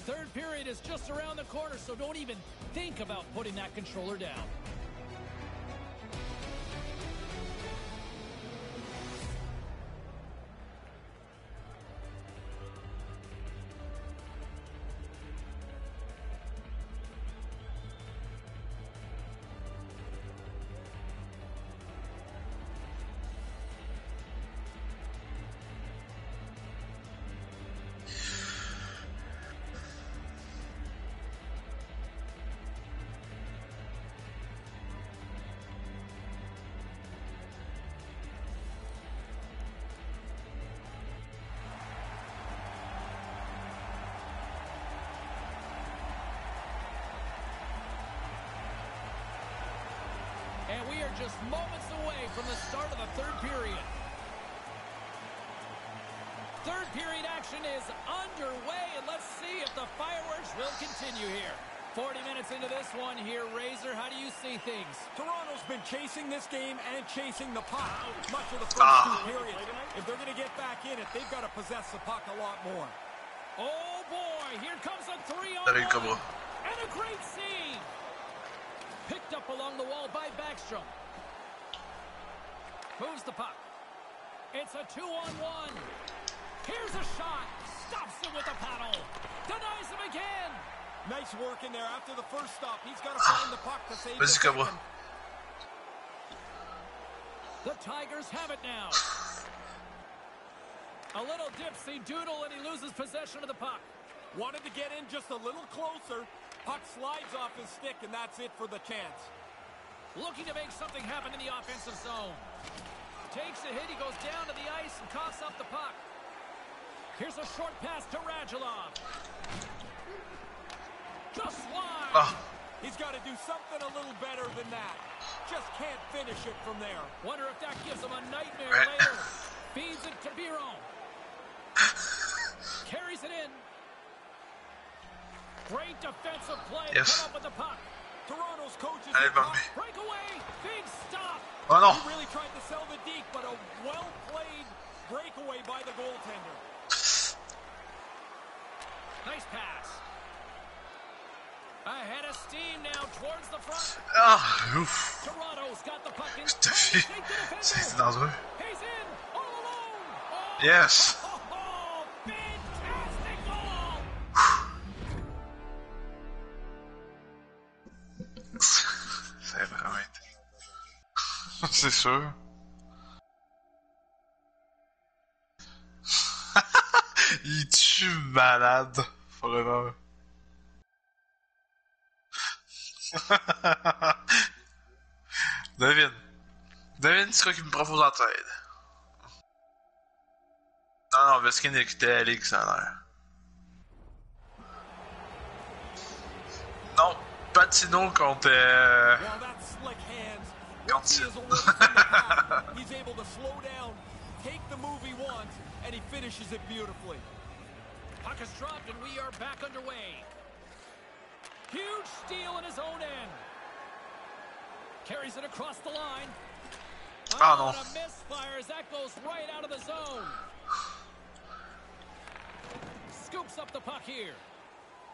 Third period is just around the corner, so don't even think about putting that controller down. Period. Third period action is underway, and let's see if the fireworks will continue here. 40 minutes into this one here, Razor, how do you see things? Toronto's been chasing this game and chasing the puck much of the first Ah. two periods. If they're going to get back in it, they've got to possess the puck a lot more. Oh boy, here comes a three on Salut, one. And a great save. Picked up along the wall by Backstrom. Moves the puck. It's a two-on-one. Here's a shot. Stops him with a paddle. Denies him again. Nice work in there. After the first stop, he's got to ah. find the puck to save the Vas-y, Cobra. second. The Tigers have it now. A little dipsy doodle and he loses possession of the puck. Wanted to get in just a little closer. Puck slides off his stick, and that's it for the chance. Looking to make something happen in the offensive zone. Takes a hit, he goes down to the ice and coughs up the puck. Here's a short pass to Radulov. Just wide. Ah, He's got to do something a little better than that. Just can't finish it from there. Wonder if that gives him a nightmare Right. later. Feeds it to Biron. [LAUGHS] Carries it in. Great defensive play Yes. come up with the puck. Toronto's coaches allez, Bambi. Breakaway. Big stop. Oh non! He really tried to sell the deke, but [LAUGHS] C'est sûr. [LAUGHS] Il tue malade. Forever. [LAUGHS] Devine. Devine c'est quoi qui me propose en trade. Non, non, Veskin écoutait Alex en l'air. Non, Patino contre... euh, Well, that's slick hands. Quand Once he is away from the puck, he's able to slow down, take the move he wants, and he finishes it beautifully. Puck is dropped and we are back underway. Huge steal in his own end. Carries it across the line. Oh, non. and a misfire as that goes right out of the zone. Scoops up the puck here.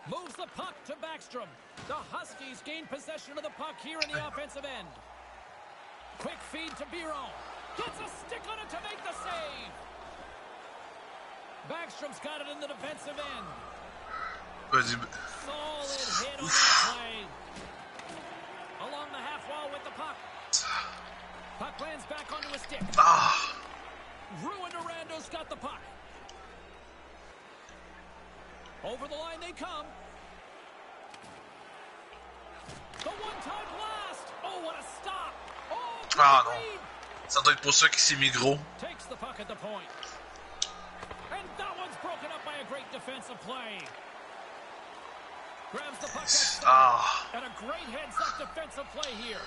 Moves the puck to Backstrom. The Huskies gain possession of the puck here in the [LAUGHS] offensive end. Quick feed to Biron. Gets a stick on it to make the save. Backstrom's got it in the defensive end. Solid hit on that play. Along the half wall with the puck. Puck lands back onto his stick. Ah! Rouyn-Noranda's got the puck. Over the line they come. The one-time blast. Oh, what a stop. Ah, non. Ça doit être pour ça qu'il s'est mis gros. Takes the puck at the point. And that one's broken up by a great defensive play. Grabs the puck at center. Ah! And a great heads-up defensive play here.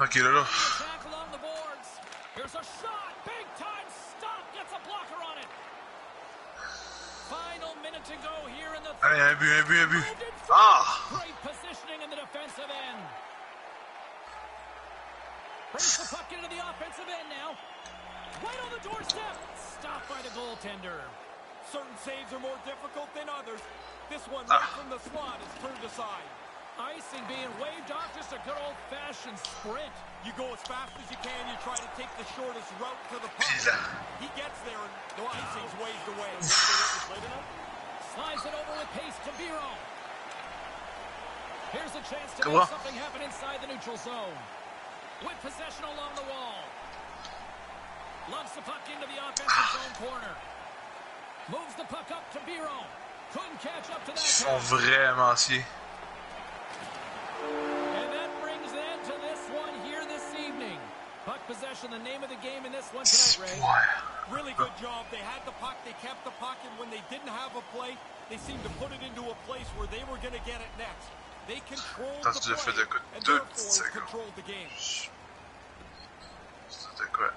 Ok, là, là. Attack along the boards. Here's a shot. Big time stop. Gets a blocker on it. Final minute to go here in the Allez, un but, un but, un but. Moved in front. Ah! Great positioning in the defensive end. Brings the puck into the offensive end now. Right on the doorstep. Stopped by the goaltender. Certain saves are more difficult than others. This one, right Ah. from the slot, is turned aside. Icing being waved off. Just a good old-fashioned sprint. You go as fast as you can. You try to take the shortest route to the Puis puck. là. He gets there, and the icing's waved away. [LAUGHS] Slides it over with pace to Biro. Here's a chance to Go make on. something happen inside the neutral zone. With possession along the wall. Loves the puck into the offensive zone corner. Moves the puck up to Biro. Couldn't catch up to that Ils sont pass. vraiment sciés. And that brings an end to this one here this evening. Puck possession, the name of the game in this one tonight, Ray. Really good job. They had the puck, they kept the puck, and when they didn't have a play, they seemed to put it into a place where they were going to get it next. They controlled That's the the play, fait de quoi? and Deux therefore petites secondes. controlled the game. C'était quoi?